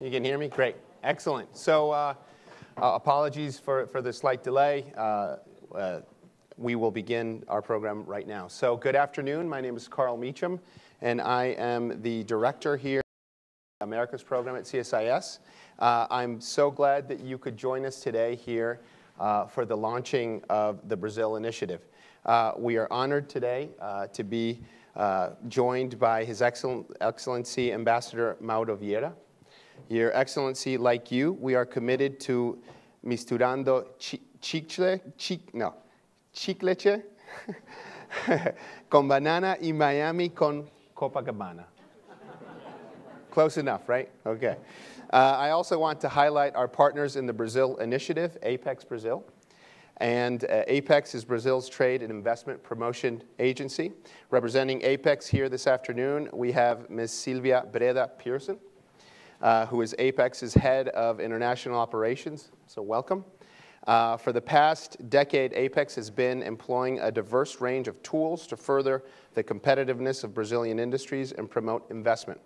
You can hear me? Great. Excellent. So, uh, uh, apologies for, for the slight delay. Uh, uh, we will begin our program right now. So, good afternoon. My name is Carl Meacham, and I am the director here Americas program at CSIS. Uh, I'm so glad that you could join us today here uh, for the launching of the Brazil Initiative. we are honored today to be joined by His Excellency Ambassador Mauro Vieira. Your Excellency, like you, we are committed to misturando chicle, chic, no, chicleche con banana y Miami con Copacabana. Close enough, right? Okay. Uh, I also want to highlight our partners in the Brazil Initiative, Apex Brazil. And uh, Apex is Brazil's trade and investment promotion agency. Representing Apex here this afternoon, we have Ms. Silvia Breda Pierson uh, who is Apex's head of international operations. So, welcome. Uh, for the past decade, Apex has been employing a diverse range of tools to further the competitiveness of Brazilian industries and promote investment.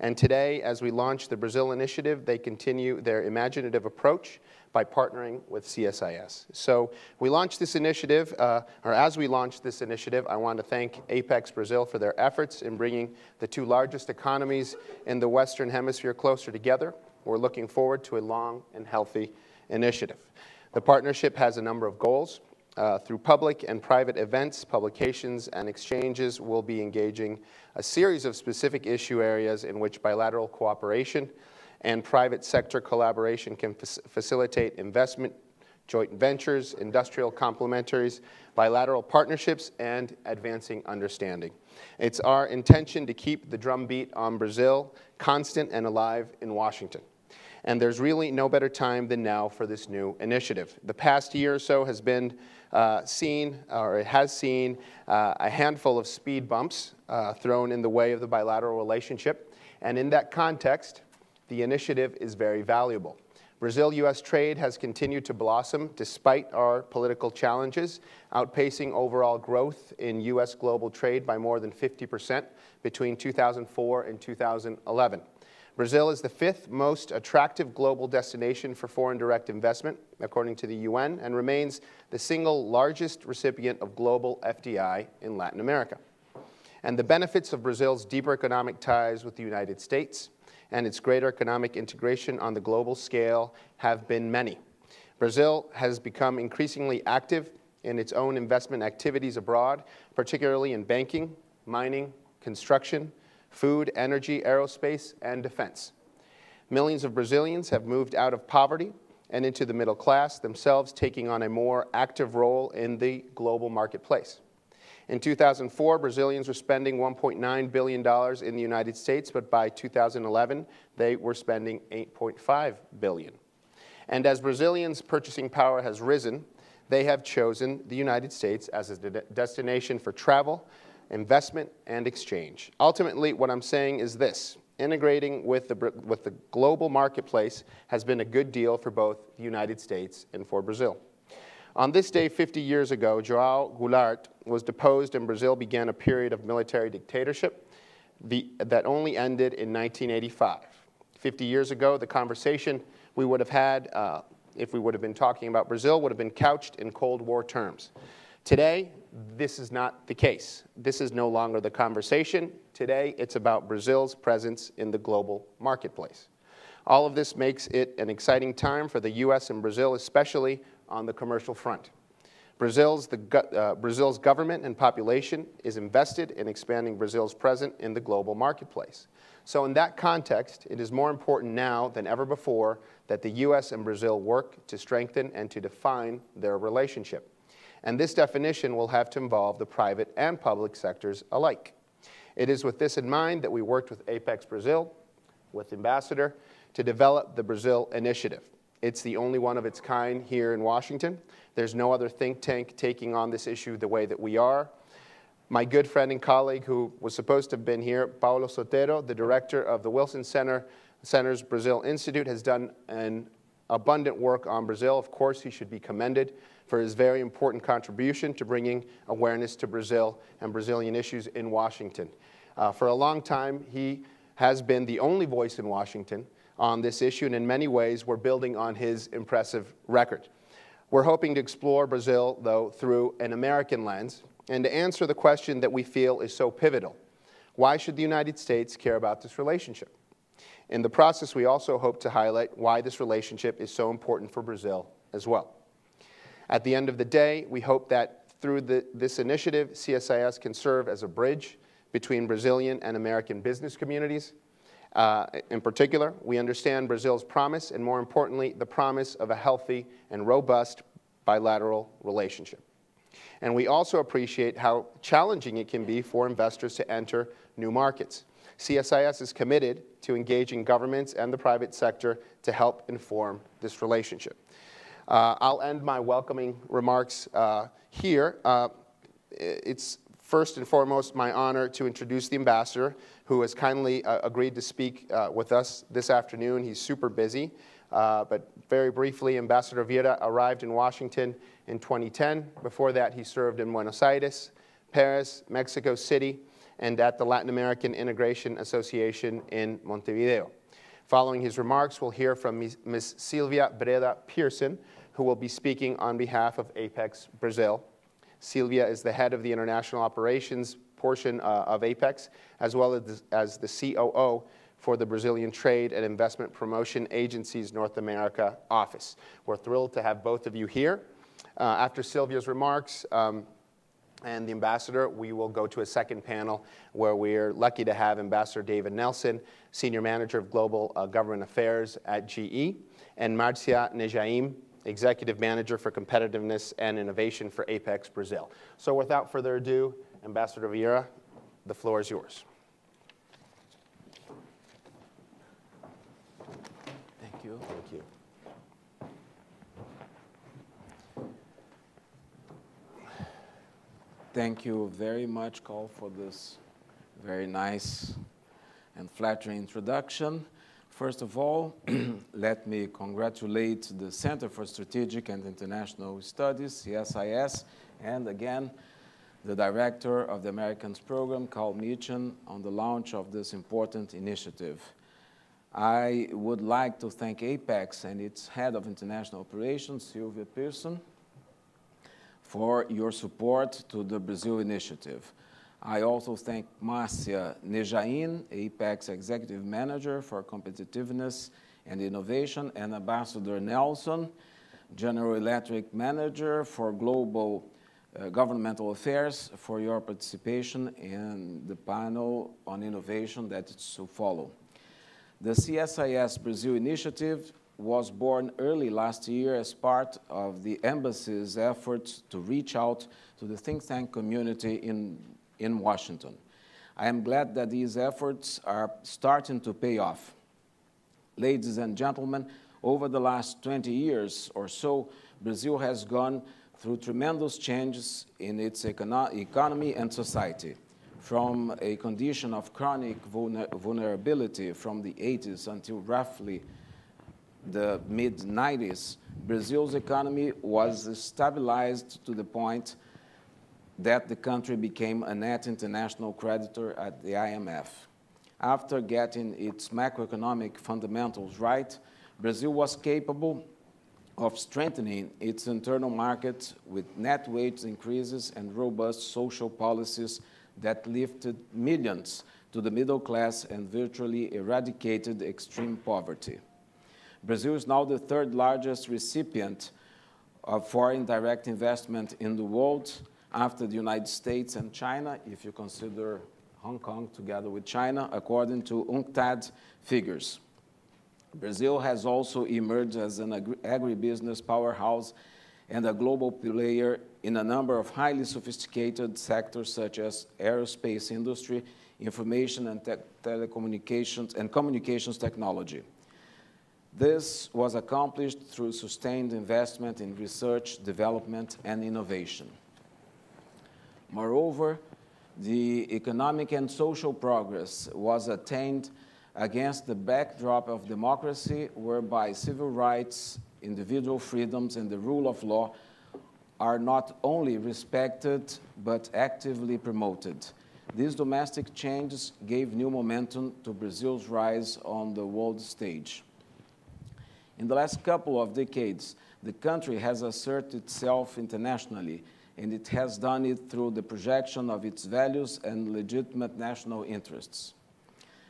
And today, as we launch the Brazil Initiative, they continue their imaginative approach by partnering with CSIS. So we launched this initiative, uh, or as we launched this initiative, I want to thank Apex Brazil for their efforts in bringing the two largest economies in the Western Hemisphere closer together. We're looking forward to a long and healthy initiative. The partnership has a number of goals. Uh, through public and private events, publications, and exchanges, we'll be engaging a series of specific issue areas in which bilateral cooperation and private sector collaboration can facilitate investment, joint ventures, industrial complementaries, bilateral partnerships, and advancing understanding. It's our intention to keep the drumbeat on Brazil constant and alive in Washington. And there's really no better time than now for this new initiative. The past year or so has been uh, seen, or it has seen, uh, a handful of speed bumps uh, thrown in the way of the bilateral relationship. And in that context, the initiative is very valuable. Brazil US trade has continued to blossom despite our political challenges, outpacing overall growth in US global trade by more than 50% between 2004 and 2011. Brazil is the fifth most attractive global destination for foreign direct investment, according to the UN, and remains the single largest recipient of global FDI in Latin America. And the benefits of Brazil's deeper economic ties with the United States and its greater economic integration on the global scale have been many. Brazil has become increasingly active in its own investment activities abroad, particularly in banking, mining, construction, food, energy, aerospace, and defense. Millions of Brazilians have moved out of poverty and into the middle class, themselves taking on a more active role in the global marketplace. In 2004, Brazilians were spending $1.9 billion in the United States, but by 2011, they were spending 8.5 billion. And as Brazilians' purchasing power has risen, they have chosen the United States as a de destination for travel, investment, and exchange. Ultimately, what I'm saying is this integrating with the, with the global marketplace has been a good deal for both the United States and for Brazil. On this day 50 years ago, João Goulart was deposed and Brazil began a period of military dictatorship the, that only ended in 1985. 50 years ago, the conversation we would have had uh, if we would have been talking about Brazil would have been couched in Cold War terms. Today, this is not the case. This is no longer the conversation. Today, it's about Brazil's presence in the global marketplace. All of this makes it an exciting time for the U.S. and Brazil, especially on the commercial front. Brazil's, the, uh, Brazil's government and population is invested in expanding Brazil's presence in the global marketplace. So, in that context, it is more important now than ever before that the U.S. and Brazil work to strengthen and to define their relationship. And this definition will have to involve the private and public sectors alike. It is with this in mind that we worked with Apex Brazil, with Ambassador, to develop the Brazil Initiative. It's the only one of its kind here in Washington. There's no other think tank taking on this issue the way that we are. My good friend and colleague who was supposed to have been here, Paulo Sotero, the director of the Wilson Center, Center's Brazil Institute, has done an abundant work on Brazil. Of course, he should be commended for his very important contribution to bringing awareness to Brazil and Brazilian issues in Washington. Uh, for a long time, he has been the only voice in Washington on this issue, and in many ways, we're building on his impressive record. We're hoping to explore Brazil, though, through an American lens and to answer the question that we feel is so pivotal. Why should the United States care about this relationship? In the process, we also hope to highlight why this relationship is so important for Brazil as well. At the end of the day, we hope that through the, this initiative, CSIS can serve as a bridge between Brazilian and American business communities. Uh, in particular, we understand Brazil's promise, and more importantly, the promise of a healthy and robust bilateral relationship. And we also appreciate how challenging it can be for investors to enter new markets. CSIS is committed to engaging governments and the private sector to help inform this relationship. Uh, I'll end my welcoming remarks uh, here. Uh, it's first and foremost my honor to introduce the ambassador who has kindly uh, agreed to speak uh, with us this afternoon. He's super busy, uh, but very briefly, Ambassador Vieira arrived in Washington in 2010. Before that, he served in Buenos Aires, Paris, Mexico City, and at the Latin American Integration Association in Montevideo. Following his remarks, we'll hear from Ms. Silvia Breda Pierson, who will be speaking on behalf of Apex Brazil. Silvia is the head of the international operations portion uh, of Apex, as well as the, as the COO for the Brazilian Trade and Investment Promotion Agency's North America office. We're thrilled to have both of you here. Uh, after Silvia's remarks, um, and the ambassador, we will go to a second panel where we're lucky to have Ambassador David Nelson, Senior Manager of Global uh, Government Affairs at GE, and Marcia Nejaim, Executive Manager for Competitiveness and Innovation for Apex Brazil. So without further ado, Ambassador Vieira, the floor is yours. Thank you. Thank you. Thank you very much, Carl, for this very nice and flattering introduction. First of all, let me congratulate the Center for Strategic and International Studies, CSIS, and again, the director of the Americans program, Carl Meacham, on the launch of this important initiative. I would like to thank APEX and its head of international operations, Silvia Pierson, for your support to the Brazil initiative. I also thank Marcia Nejaim, APEX Executive Manager for Competitiveness and Innovation, and Ambassador Nelson, General Electric Manager for Global uh, Governmental Affairs, for your participation in the panel on innovation that is to follow. The CSIS Brazil initiative was born early last year as part of the embassy's efforts to reach out to the think tank community in, in Washington. I am glad that these efforts are starting to pay off. Ladies and gentlemen, over the last 20 years or so, Brazil has gone through tremendous changes in its econo economy and society. From a condition of chronic vulner vulnerability from the 80s until roughly the mid 90s, Brazil's economy was stabilized to the point that the country became a net international creditor at the IMF. After getting its macroeconomic fundamentals right, Brazil was capable of strengthening its internal market with net wage increases and robust social policies that lifted millions to the middle class and virtually eradicated extreme poverty. Brazil is now the third largest recipient of foreign direct investment in the world after the United States and China, if you consider Hong Kong together with China, according to UNCTAD figures. Brazil has also emerged as an agri agribusiness powerhouse and a global player in a number of highly sophisticated sectors such as aerospace industry, information and te telecommunications and communications technology. This was accomplished through sustained investment in research, development, and innovation. Moreover, the economic and social progress was attained against the backdrop of democracy, whereby civil rights, individual freedoms, and the rule of law are not only respected but actively promoted. These domestic changes gave new momentum to Brazil's rise on the world stage. In the last couple of decades, the country has asserted itself internationally, and it has done it through the projection of its values and legitimate national interests.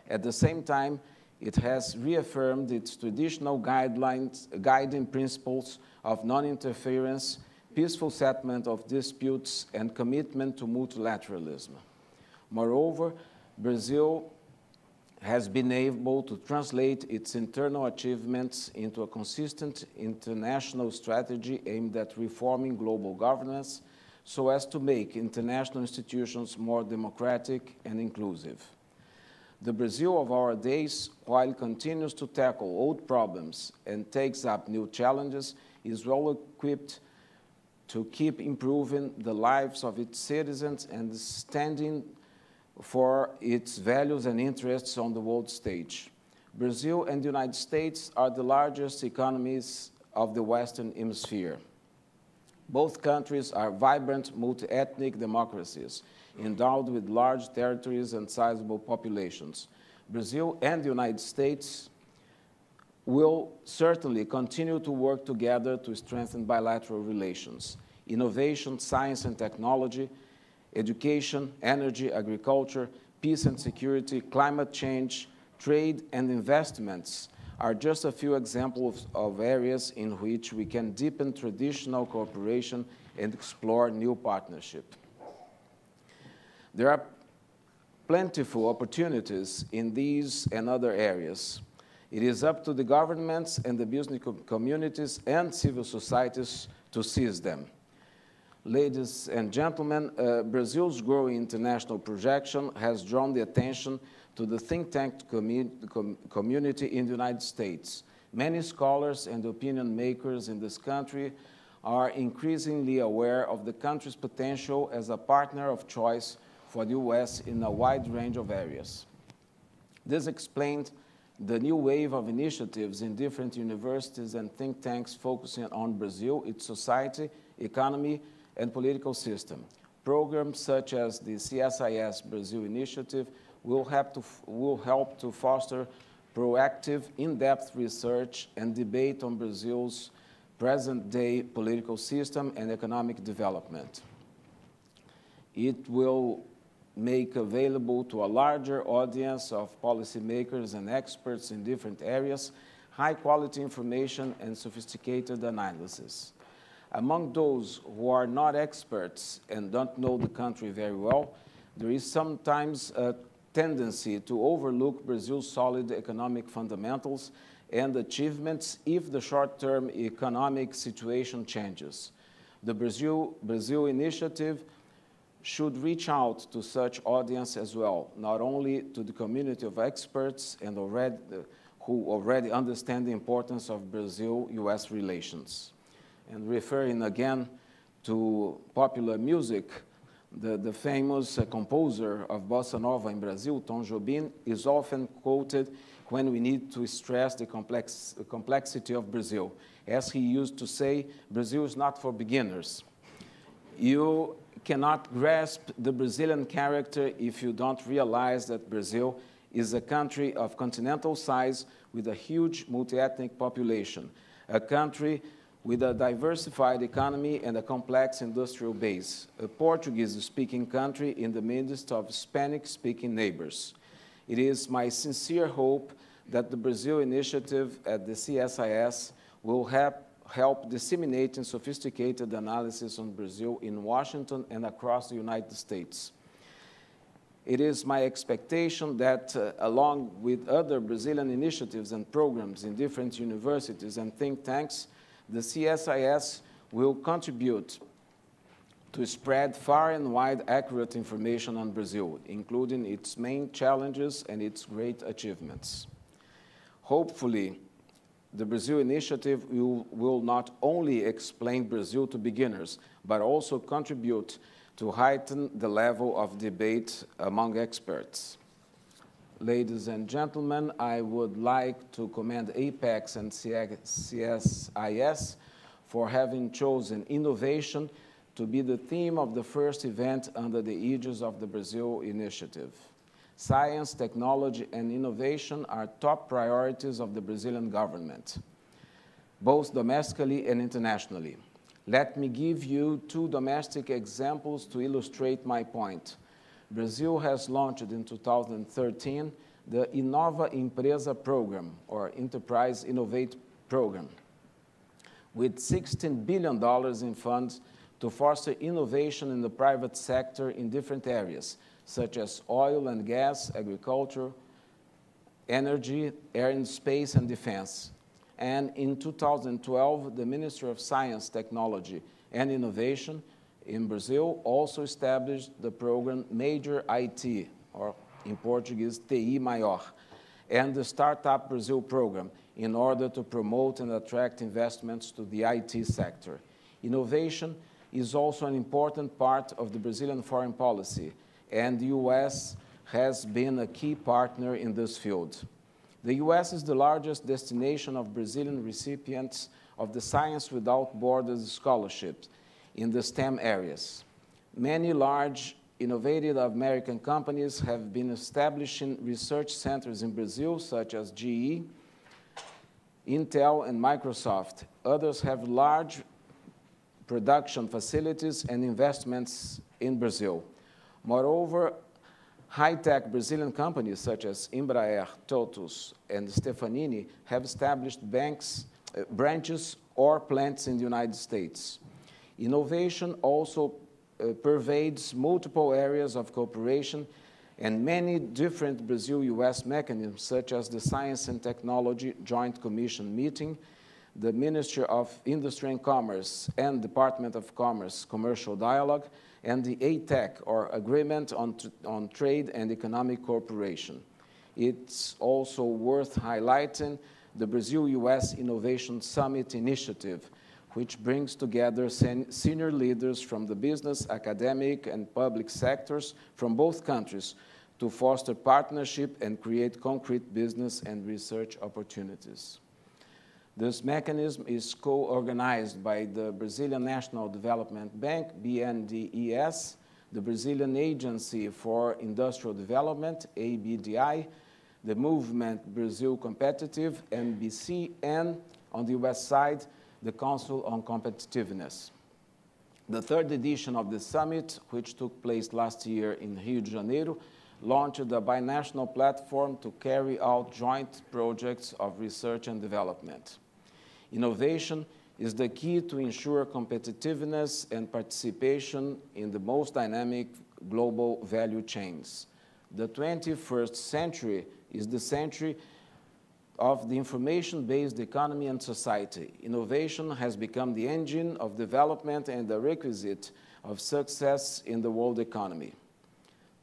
At the same time, it has reaffirmed its traditional guidelines, guiding principles of non interference, peaceful settlement of disputes, and commitment to multilateralism. Moreover, Brazil has been able to translate its internal achievements into a consistent international strategy aimed at reforming global governance so as to make international institutions more democratic and inclusive. The Brazil of our days, while continues to tackle old problems and takes up new challenges, is well equipped to keep improving the lives of its citizens and standing for its values and interests on the world stage. Brazil and the United States are the largest economies of the Western Hemisphere. Both countries are vibrant multi ethnic democracies endowed with large territories and sizable populations. Brazil and the United States will certainly continue to work together to strengthen bilateral relations. Innovation, science and technology, education, energy, agriculture, peace and security, climate change, trade, and investments are just a few examples of areas in which we can deepen traditional cooperation and explore new partnership. There are plentiful opportunities in these and other areas. It is up to the governments and the business communities and civil societies to seize them. Ladies and gentlemen, uh, Brazil's growing international projection has drawn the attention to the think tank commu com community in the United States. Many scholars and opinion makers in this country are increasingly aware of the country's potential as a partner of choice for the U.S. in a wide range of areas. This explained the new wave of initiatives in different universities and think tanks focusing on Brazil, its society, economy, and political system. Programs such as the CSIS Brazil Initiative will help to, will help to foster proactive, in-depth research and debate on Brazil's present-day political system and economic development. It will make available to a larger audience of policymakers and experts in different areas high-quality information and sophisticated analysis. Among those who are not experts and don't know the country very well, there is sometimes a tendency to overlook Brazil's solid economic fundamentals and achievements if the short-term economic situation changes. The Brazil, Brazil initiative should reach out to such audience as well, not only to the community of experts and already, who already understand the importance of Brazil-US relations. And referring again to popular music, the, the famous uh, composer of bossa nova in Brazil, Tom Jobim, is often quoted when we need to stress the, complex, the complexity of Brazil. As he used to say, Brazil is not for beginners. You cannot grasp the Brazilian character if you don't realize that Brazil is a country of continental size with a huge multi ethnic population, a country with a diversified economy and a complex industrial base, a Portuguese-speaking country in the midst of Hispanic-speaking neighbors. It is my sincere hope that the Brazil initiative at the CSIS will help, help disseminating sophisticated analysis on Brazil in Washington and across the United States. It is my expectation that, uh, along with other Brazilian initiatives and programs in different universities and think tanks, the CSIS will contribute to spread far and wide accurate information on Brazil, including its main challenges and its great achievements. Hopefully, the Brazil initiative will, will not only explain Brazil to beginners, but also contribute to heighten the level of debate among experts. Ladies and gentlemen, I would like to commend Apex and CSIS for having chosen innovation to be the theme of the first event under the aegis of the Brazil Initiative. Science, technology, and innovation are top priorities of the Brazilian government. both domestically and internationally. Let me give you two domestic examples to illustrate my point. Brazil has launched in 2013 the Inova Empresa program, or Enterprise Innovate program, with $16 billion in funds to foster innovation in the private sector in different areas, such as oil and gas, agriculture, energy, air and space, and defense. And in 2012, the Ministry of Science, Technology, and Innovation in Brazil also established the program Major IT, or in Portuguese, TI Maior, and the Startup Brazil program in order to promote and attract investments to the IT sector. Innovation is also an important part of the Brazilian foreign policy, and the U.S. has been a key partner in this field. The U.S. is the largest destination of Brazilian recipients of the Science Without Borders scholarships in the STEM areas. Many large, innovative American companies have been establishing research centers in Brazil, such as GE, Intel, and Microsoft. Others have large production facilities and investments in Brazil. Moreover, high-tech Brazilian companies such as Embraer, TOTVS, and Stefanini have established banks, uh, branches or plants in the United States. Innovation also uh, pervades multiple areas of cooperation and many different Brazil-US mechanisms, such as the Science and Technology Joint Commission meeting, the Ministry of Industry and Commerce and Department of Commerce Commercial Dialogue, and the ATEC, or Agreement on, on Trade and Economic Cooperation. It's also worth highlighting the Brazil-US Innovation Summit Initiative, which brings together sen- senior leaders from the business, academic, and public sectors from both countries to foster partnership and create concrete business and research opportunities. This mechanism is co-organized by the Brazilian National Development Bank, BNDES, the Brazilian Agency for Industrial Development, ABDI, the Movement Brazil Competitive, MBC, and on the US side, the Council on Competitiveness. The third edition of the summit, which took place last year in Rio de Janeiro, launched a binational platform to carry out joint projects of research and development. Innovation is the key to ensure competitiveness and participation in the most dynamic global value chains. The 21st century is the century of the information-based economy and society. Innovation has become the engine of development and the requisite of success in the world economy.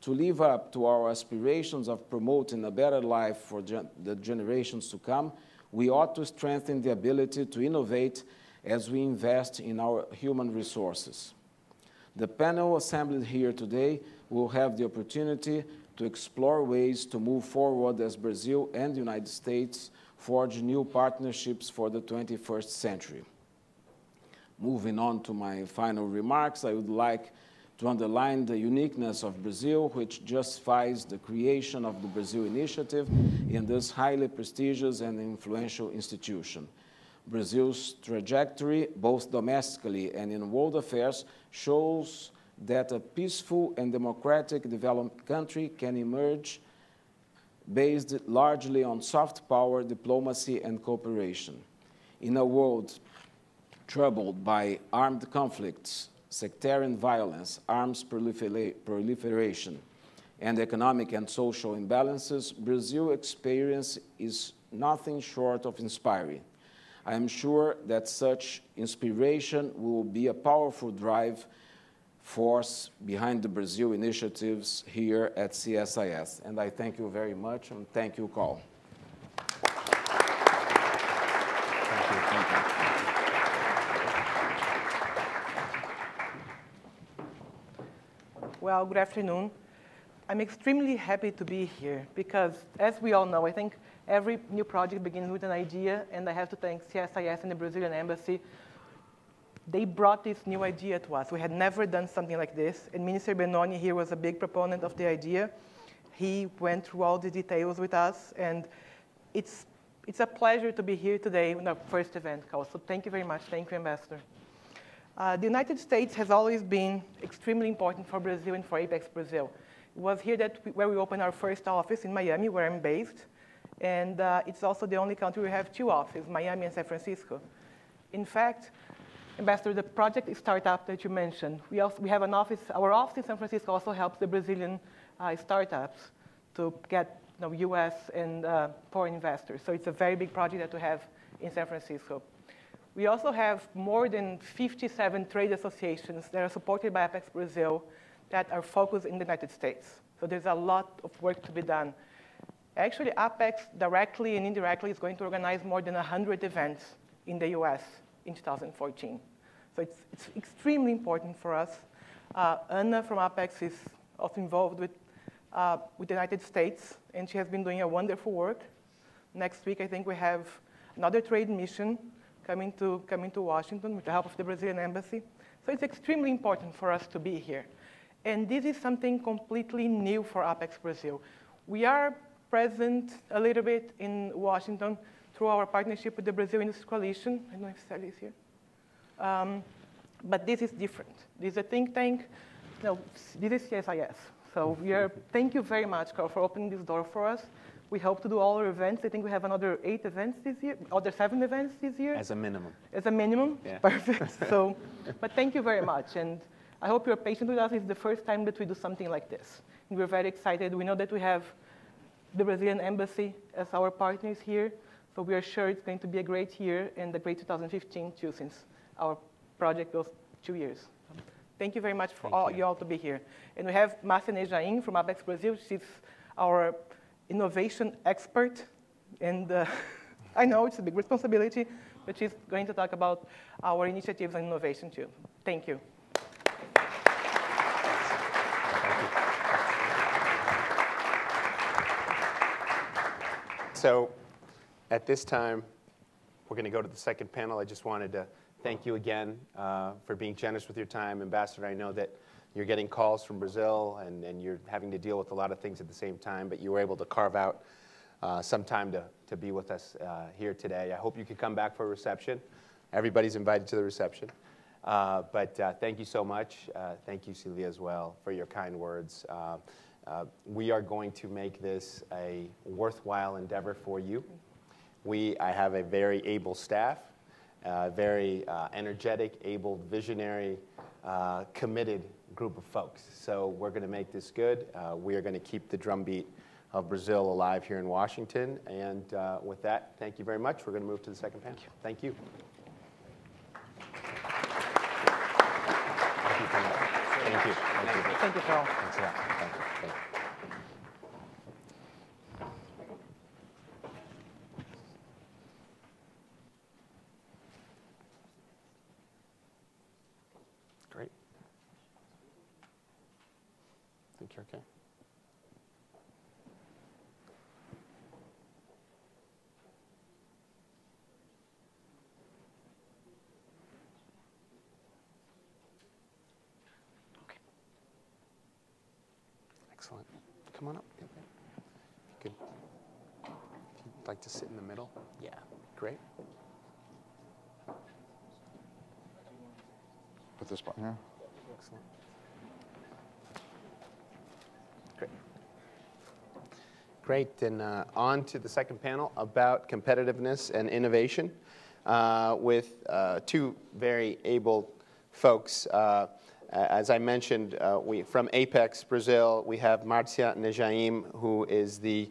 To live up to our aspirations of promoting a better life for gen the generations to come, we ought to strengthen the ability to innovate as we invest in our human resources. The panel assembled here today will have the opportunity to explore ways to move forward as Brazil and the United States forge new partnerships for the 21st century. Moving on to my final remarks, I would like to underline the uniqueness of Brazil, which justifies the creation of the Brazil Initiative in this highly prestigious and influential institution. Brazil's trajectory, both domestically and in world affairs, shows that a peaceful and democratic developed country can emerge based largely on soft power, diplomacy, and cooperation. In a world troubled by armed conflicts, sectarian violence, arms proliferation, and economic and social imbalances, Brazil's experience is nothing short of inspiring. I am sure that such inspiration will be a powerful drive force behind the Brazil initiatives here at CSIS. And I thank you very much, and thank you, Carl. Well, good afternoon. I'm extremely happy to be here because, as we all know, I think every new project begins with an idea, and I have to thank CSIS and the Brazilian Embassy. They brought this new idea to us. We had never done something like this, and Minister Benoni here was a big proponent of the idea. He went through all the details with us, and it's It's a pleasure to be here today in our first event, Carl. So thank you very much. Thank you, Ambassador. Uh, the United States has always been extremely important for Brazil and for Apex Brazil. It was here that we, where we opened our first office in Miami, where I'm based. And uh, it's also the only country we have two offices, Miami and San Francisco. In fact, Ambassador, the project startup that you mentioned, we, also, we have an office, our office in San Francisco also helps the Brazilian uh, startups to get you know, US and uh, foreign investors. So it's a very big project that we have in San Francisco. We also have more than 57 trade associations that are supported by Apex Brazil that are focused in the United States. So there's a lot of work to be done. Actually, Apex directly and indirectly is going to organize more than 100 events in the US in 2014. So it's, it's extremely important for us. Uh, Anna from Apex is also involved with, uh, with the United States, and she has been doing a wonderful work. Next week, I think we have another trade mission coming to, coming to Washington with the help of the Brazilian embassy. So it's extremely important for us to be here. And this is something completely new for Apex Brazil. We are present a little bit in Washington through our partnership with the Brazil Industry Coalition. I don't know if Sally is here. Um, but this is different. This is a think tank. No, this is CSIS. So we are, thank you very much, Carl, for opening this door for us. We hope to do all our events. I think we have another eight events this year, other seven events this year. As a minimum. As a minimum, Yeah. perfect. so, but thank you very much. And I hope you're patient with us. It's the first time that we do something like this. And we're very excited. We know that we have the Brazilian embassy as our partners here. So we are sure it's going to be a great year and a great 2015 too, since our project goes two years. Thank you very much for Thank all you. you all to be here. And we have Márcia Nejaim from Apex Brazil. She's our innovation expert. And uh, I know it's a big responsibility, but she's going to talk about our initiatives and innovation too. Thank you. So at this time, we're going to go to the second panel. I just wanted to thank you again uh, for being generous with your time. Ambassador, I know that you're getting calls from Brazil and, and you're having to deal with a lot of things at the same time, but you were able to carve out uh, some time to, to be with us uh, here today. I hope you could come back for a reception. Everybody's invited to the reception. Uh, but uh, thank you so much. Uh, thank you, Celia, as well, for your kind words. We are going to make this a worthwhile endeavor for you. We, I have a very able staff, a very uh, energetic, able, visionary, uh, committed group of folks. So we're going to make this good. Uh, we are going to keep the drumbeat of Brazil alive here in Washington. And uh, with that, thank you very much. We're going to move to the second panel. Thank you. Thank you. so much. Thank you. Thank you. Thank you, Carl. Thanks a lot. Thank you. Thank you. Great. Think you're okay? Excellent. Come on up. Good. If you'd like to sit in the middle? Yeah. Great. Put this button here. Excellent. Great. Great. And uh, on to the second panel about competitiveness and innovation uh, with uh, two very able folks. Uh, as I mentioned, uh, we, from Apex Brazil, we have Marcia Nejaim, who is the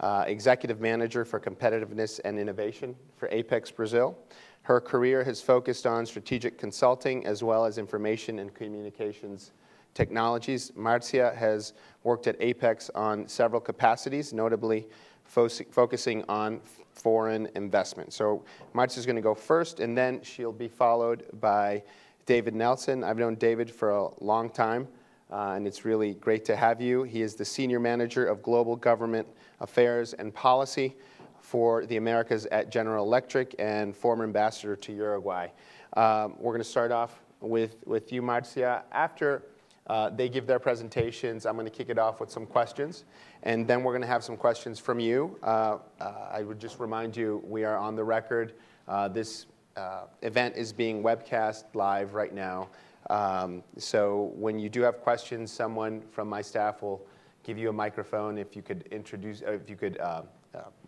uh, executive manager for competitiveness and innovation for Apex Brazil. Her career has focused on strategic consulting as well as information and communications technologies. Marcia has worked at Apex on several capacities, notably fo- focusing on foreign investment. So Marcia is going to go first, and then she'll be followed by David Nelson. I've known David for a long time, uh, and it's really great to have you. He is the Senior Manager of Global Government Affairs and Policy for the Americas at General Electric and former ambassador to Uruguay. Um, we're going to start off with, with you, Marcia. After Uh, they give their presentations. I'm going to kick it off with some questions, and then we're going to have some questions from you. Uh, uh, I would just remind you we are on the record. Uh, this uh, event is being webcast live right now. Um, so when you do have questions, someone from my staff will give you a microphone. If you could introduce, uh, if you could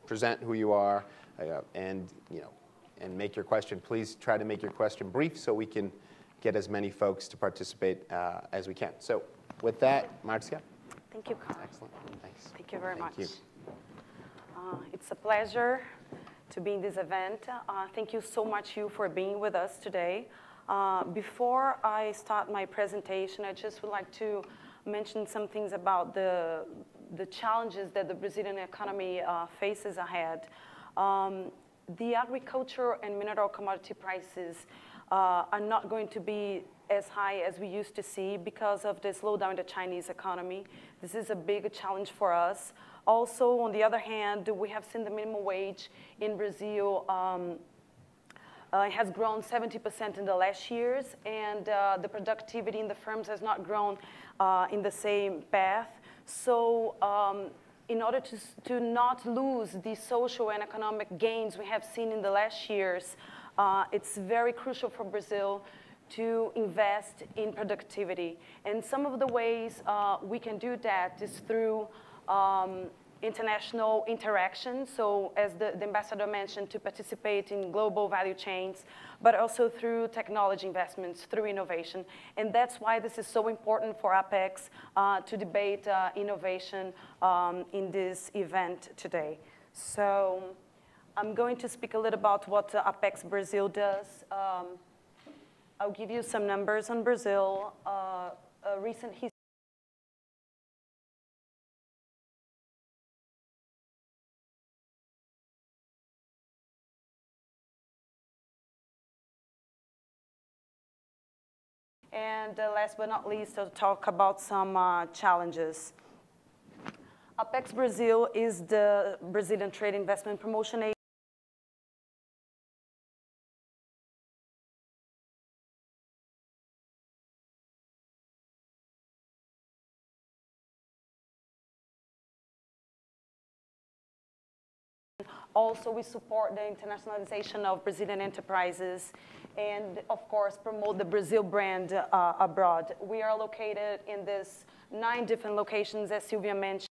present who you are, and you know, and make your question. Please try to make your question brief so we can get as many folks to participate uh, as we can. So with that, Marcia. Thank you, Carl. Excellent. Thanks. Thank you very Thank much. You. Uh, it's a pleasure to be in this event. Uh, thank you so much, you, for being with us today. Uh, before I start my presentation, I just would like to mention some things about the, the challenges that the Brazilian economy uh, faces ahead. Um, the agriculture and mineral commodity prices uh, are not going to be as high as we used to see because of the slowdown in the Chinese economy. This is a big challenge for us. Also, on the other hand, we have seen the minimum wage in Brazil um, uh, has grown 70% in the last years, and uh, the productivity in the firms has not grown uh, in the same path. So um, in order to, to not lose the social and economic gains we have seen in the last years, uh, it's very crucial for Brazil to invest in productivity. And some of the ways uh, we can do that is through um, international interaction. So as the, the, ambassador mentioned, to participate in global value chains, but also through technology investments, through innovation. And that's why this is so important for APEX uh, to debate uh, innovation um, in this event today. So I'm going to speak a little about what uh, APEX Brazil does. Um, I'll give you some numbers on Brazil. Uh, a recent history And uh, last but not least, I'll talk about some uh, challenges. Apex Brazil is the Brazilian Trade Investment Promotion Also, we support the internationalization of Brazilian enterprises and, of course, promote the Brazil brand uh, abroad. We are located in this nine different locations, as Silvia mentioned.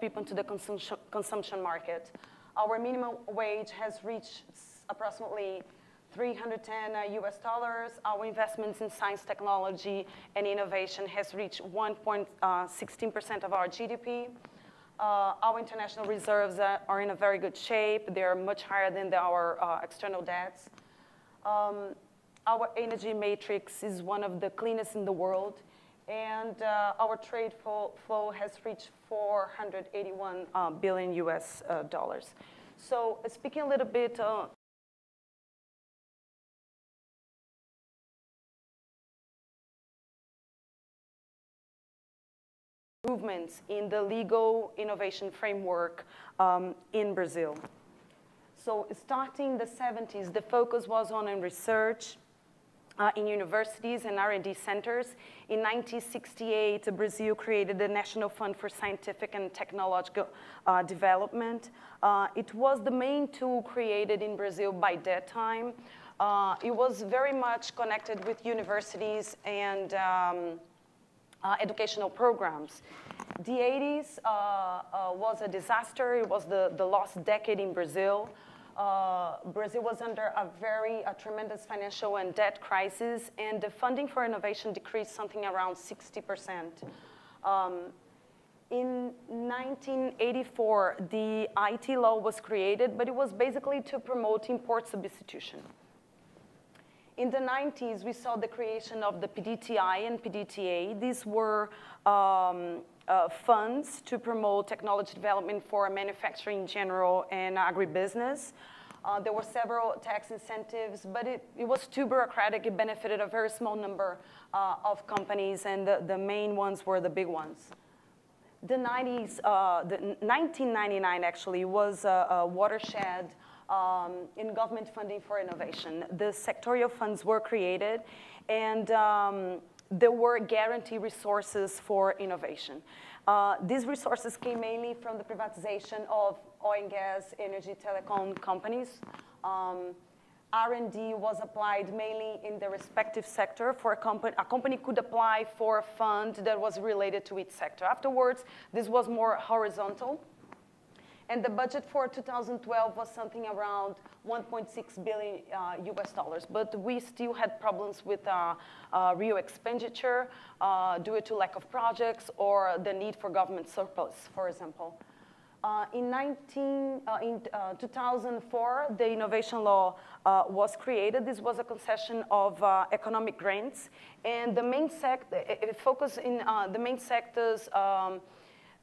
People into the consumption, consumption market. Our minimum wage has reached approximately 310 uh, US dollars. Our investments in science, technology, and innovation has reached 1.16% uh, of our GDP. Uh, our international reserves uh, are in a very good shape. They're much higher than our uh, external debts. Um, our energy matrix is one of the cleanest in the world and uh, our trade flow, has reached 481 uh, billion US uh, dollars. So speaking a little bit improvements in the legal innovation framework um, in Brazil. So starting the 70s, the focus was on research, uh, in universities and R&D centers. In 1968, Brazil created the National Fund for Scientific and Technological uh, Development. Uh, it was the main tool created in Brazil by that time. Uh, it was very much connected with universities and um, uh, educational programs. The 80s uh, was a disaster. It was the, the lost decade in Brazil. Uh, Brazil was under a very a tremendous financial and debt crisis, and the funding for innovation decreased something around 60%. Um, in 1984, the IT law was created, but it was basically to promote import substitution. In the 90s, we saw the creation of the PDTI and PDTA. These were um, uh, funds to promote technology development for manufacturing in general and agribusiness. Uh, there were several tax incentives, but it, it, was too bureaucratic. It benefited a very small number uh, of companies, and the, the, main ones were the big ones. The 90s, uh, the 1999 actually was a, a watershed um, in government funding for innovation. The sectorial funds were created, and um, there were guarantee resources for innovation. Uh, these resources came mainly from the privatization of oil and gas, energy, telecom companies. Um, R&D was applied mainly in the respective sector for a company. A company could apply for a fund that was related to its sector. Afterwards, this was more horizontal. And the budget for 2012 was something around 1.6 billion uh, US dollars. But we still had problems with uh, uh, real expenditure uh, due to lack of projects or the need for government surplus, for example. Uh, in, 19, uh, in 2004, the innovation law was created. This was a concession of economic grants. And the main sector, it, it focused in the main sectors um,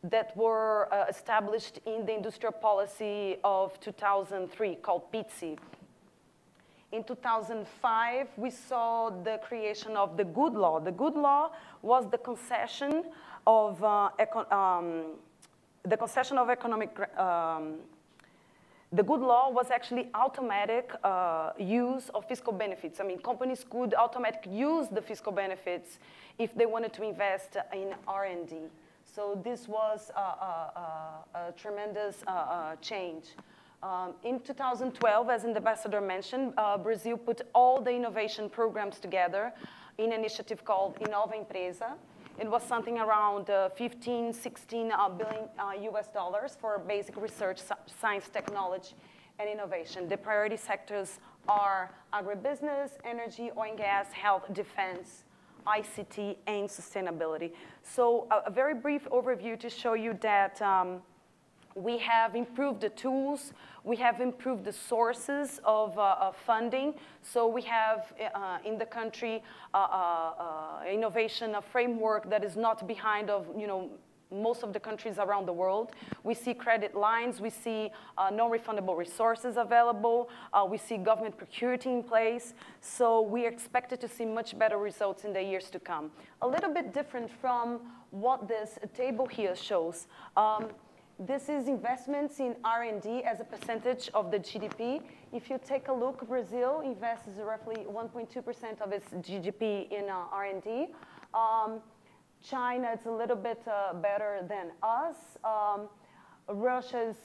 that were uh, established in the industrial policy of 2003 called PITCE. In 2005, we saw the creation of the Good Law. The Good Law was the concession of, uh, um, the concession of economic, um, the good law was actually automatic uh, use of fiscal benefits. I mean, companies could automatically use the fiscal benefits if they wanted to invest in R&D. So this was a, a, a tremendous uh, uh, change. Um, in 2012, as the ambassador mentioned, uh, Brazil put all the innovation programs together in an initiative called Inova Empresa. It was something around uh, 15, 16 uh, billion US uh, dollars for basic research, science, technology, and innovation. The priority sectors are agribusiness, energy, oil and gas, health, defense, ICT, and sustainability. So a, a very brief overview to show you that um, we have improved the tools, we have improved the sources of, uh, of funding. So we have uh, in the country uh, uh, uh innovation, a framework that is not behind of, you know, most of the countries around the world. We see credit lines, we see uh, non-refundable resources available, uh, we see government procurement in place, so we expected to see much better results in the years to come. A little bit different from what this table here shows. Um, this is investments in R&D as a percentage of the GDP. If you take a look, Brazil invests roughly 1.2% of its GDP in uh, R&D. Um, China is a little bit uh, better than us. Um, Russia is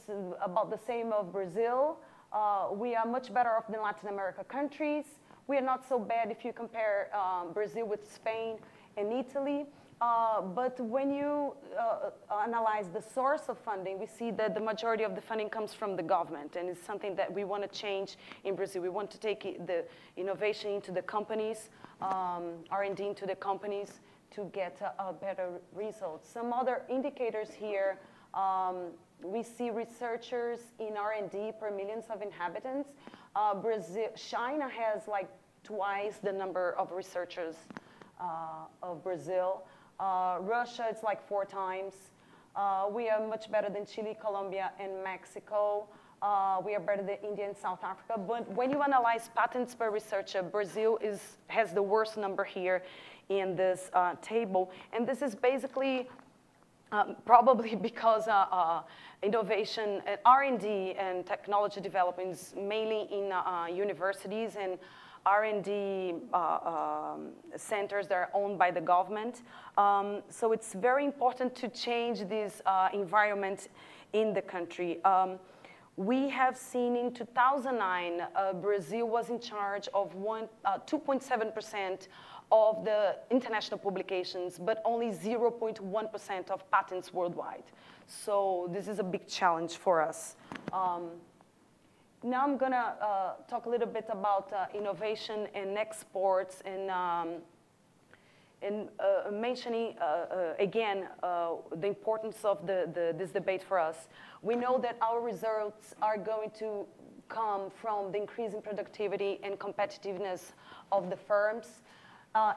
about the same of Brazil. Uh, we are much better off than Latin America countries. We are not so bad if you compare um, Brazil with Spain and Italy. Uh, but when you uh, analyze the source of funding, we see that the majority of the funding comes from the government, and it's something that we want to change in Brazil. We want to take the innovation into the companies, um, R&D into the companies, to get a, a better result. Some other indicators here, um, we see researchers in R&D per millions of inhabitants. Uh, Brazil, China has like twice the number of researchers uh, of Brazil. Uh, Russia, it's like four times. Uh, we are much better than Chile, Colombia, and Mexico. Uh, we are better than India and South Africa. But when you analyze patents per researcher, Brazil is, has the worst number here in this uh, table. And this is basically um, probably because uh, uh, innovation, uh, R&D and technology development is mainly in uh, universities and R&D uh, um, centers that are owned by the government. Um, so it's very important to change this environment in the country. Um, we have seen in 2009, Brazil was in charge of 2.7% of the international publications, but only 0.1% of patents worldwide. So this is a big challenge for us. Um, now I'm going to uh, talk a little bit about uh, innovation and exports and, um, and uh, mentioning uh, uh, again uh, the importance of the, the, this debate for us. We know that our results are going to come from the increase in productivity and competitiveness of the firms.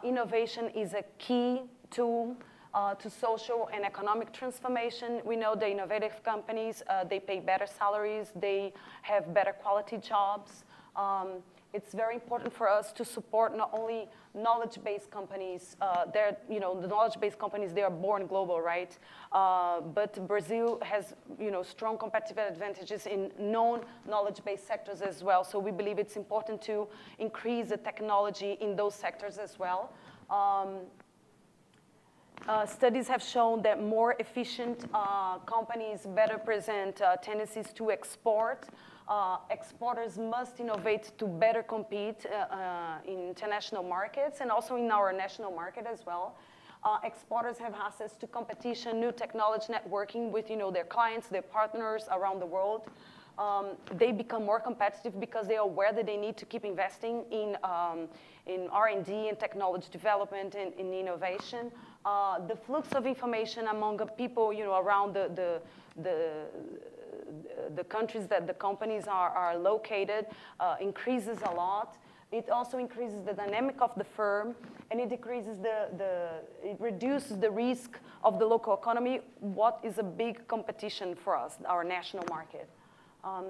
Innovation is a key tool uh, to social and economic transformation. We know the innovative companies, uh, they pay better salaries, they have better quality jobs. Um, it's very important for us to support not only knowledge-based companies. Uh, they're, you know, the knowledge-based companies, they are born global, right? Uh, but Brazil has, you know, strong competitive advantages in non-knowledge-based sectors as well. So we believe it's important to increase the technology in those sectors as well. Um, uh, studies have shown that more efficient uh, companies better present uh, tendencies to export. Uh, exporters must innovate to better compete uh, uh, in international markets and also in our national market as well. exporters have access to competition, new technology networking with you know, their clients, their partners around the world. Um, they become more competitive because they are aware that they need to keep investing in, um, in R&D and technology development and in innovation uh, the flux of information among people, you know, around the, the, the, the countries that the companies are, are located uh, increases a lot. It also increases the dynamic of the firm, and it decreases the, the, it reduces the risk of the local economy, what is a big competition for us, our national market. Um,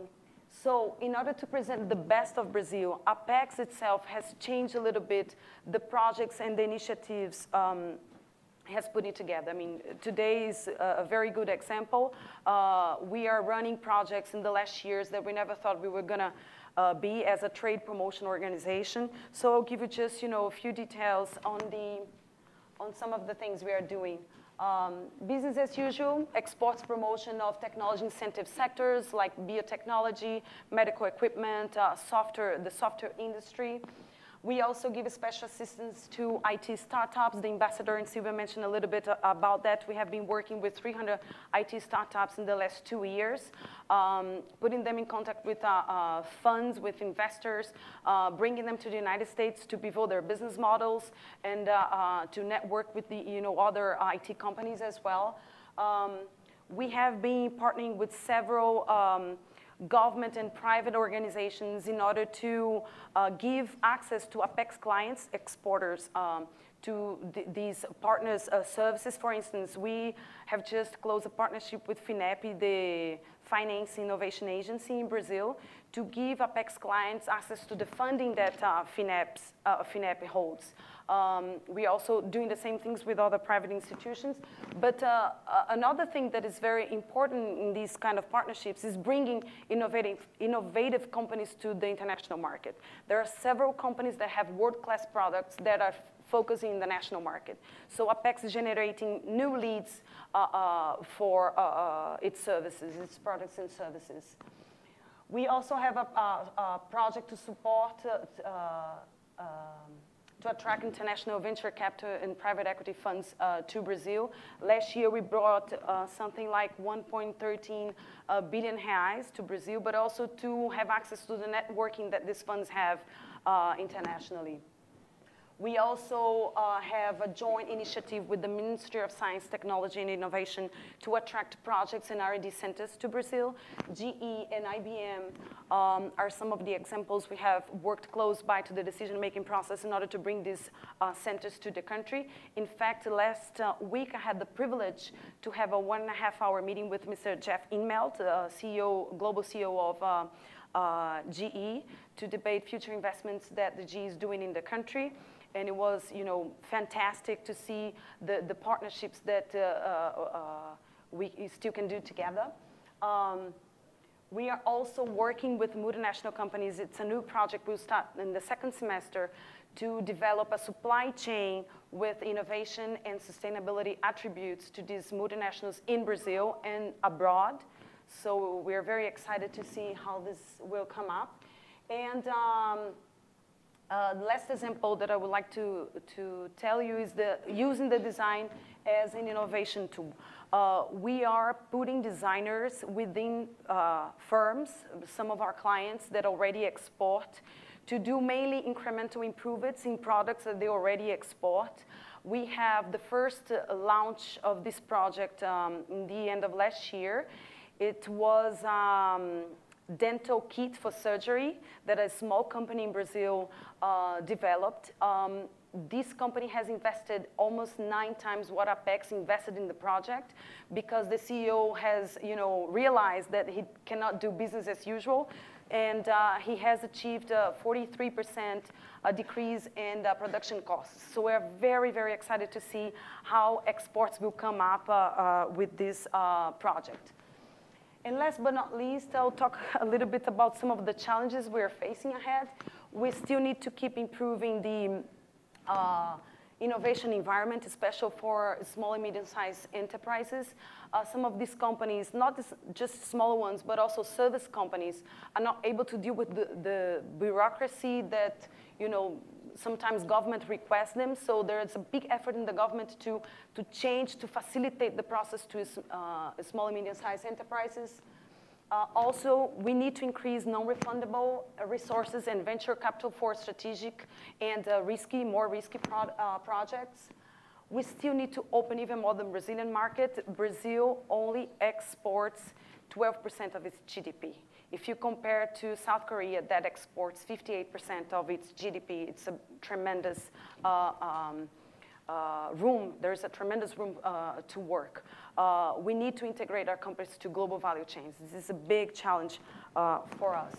so in order to present the best of Brazil, Apex itself has changed a little bit the projects and the initiatives um, has put it together. I mean, today is a, very good example. Uh, we are running projects in the last years that we never thought we were gonna uh, be as a trade promotion organization. So I'll give you just, you know, a few details on the, on some of the things we are doing. Um, business as usual, exports promotion of technology incentive sectors like biotechnology, medical equipment, uh, software, the software industry. We also give special assistance to IT startups. The ambassador and Silvia mentioned a little bit about that. We have been working with 300 IT startups in the last two years, um, putting them in contact with uh, uh, funds, with investors, uh, bringing them to the United States to pivot their business models and uh, uh, to network with the you know, other IT companies as well. Um, we have been partnering with several um, government and private organizations in order to uh, give access to Apex clients, exporters, um, to th these partners' uh, services. For instance, we have just closed a partnership with FINEP, the Finance Innovation Agency in Brazil, to give Apex clients access to the funding that uh, uh, holds. Um, we're also doing the same things with other private institutions. But uh, uh, another thing that is very important in these kind of partnerships is bringing innovative, innovative companies to the international market. There are several companies that have world-class products that are focusing in the national market. So Apex is generating new leads uh, uh, for uh, uh, its services, its products and services. We also have a, a, a project to support um, to attract international venture capital and private equity funds uh, to Brazil. Last year, we brought uh, something like 1.13 uh, billion reais to Brazil, but also to have access to the networking that these funds have uh, internationally. We also uh, have a joint initiative with the Ministry of Science, Technology and Innovation to attract projects and R&D centers to Brazil. GE and IBM um, are some of the examples we have worked close by to the decision-making process in order to bring these uh, centers to the country. In fact, last uh, week I had the privilege to have a one and a half hour meeting with Mr. Jeff Immelt, uh, CEO, global CEO of uh, uh, GE, to debate future investments that the GE is doing in the country and it was, you know, fantastic to see the, the partnerships that uh, uh, uh, we still can do together. Um, we are also working with multinational companies. It's a new project we'll start in the second semester to develop a supply chain with innovation and sustainability attributes to these multinationals in Brazil and abroad. So we're very excited to see how this will come up. And um, uh, last example that I would like to, to tell you is the, using the design as an innovation tool. Uh, we are putting designers within uh, firms, some of our clients that already export, to do mainly incremental improvements in products that they already export. We have the first uh, launch of this project um, in the end of last year. It was um, dental kit for surgery that a small company in Brazil uh, developed. Um, this company has invested almost nine times what Apex invested in the project because the CEO has, you know, realized that he cannot do business as usual and uh, he has achieved a 43% uh, decrease in the production costs. So we're very, very excited to see how exports will come up uh, uh with this uh, project. And last but not least, I'll talk a little bit about some of the challenges we're facing ahead. We still need to keep improving the uh, innovation environment, especially for small and medium-sized enterprises. Uh, some of these companies, not just small ones, but also service companies, are not able to deal with the, the bureaucracy that, you know, sometimes government requests them. So there's a big effort in the government to, to change, to facilitate the process to uh, small and medium-sized enterprises. Uh, also, we need to increase non-refundable resources and venture capital for strategic and uh, risky, more risky pro uh, projects. We still need to open even more the Brazilian market. Brazil only exports 12% of its GDP. If you compare to South Korea, that exports 58% of its GDP, it's a tremendous uh, um, uh, room, there's a tremendous room uh, to work. Uh, we need to integrate our companies to global value chains. This is a big challenge uh, for us.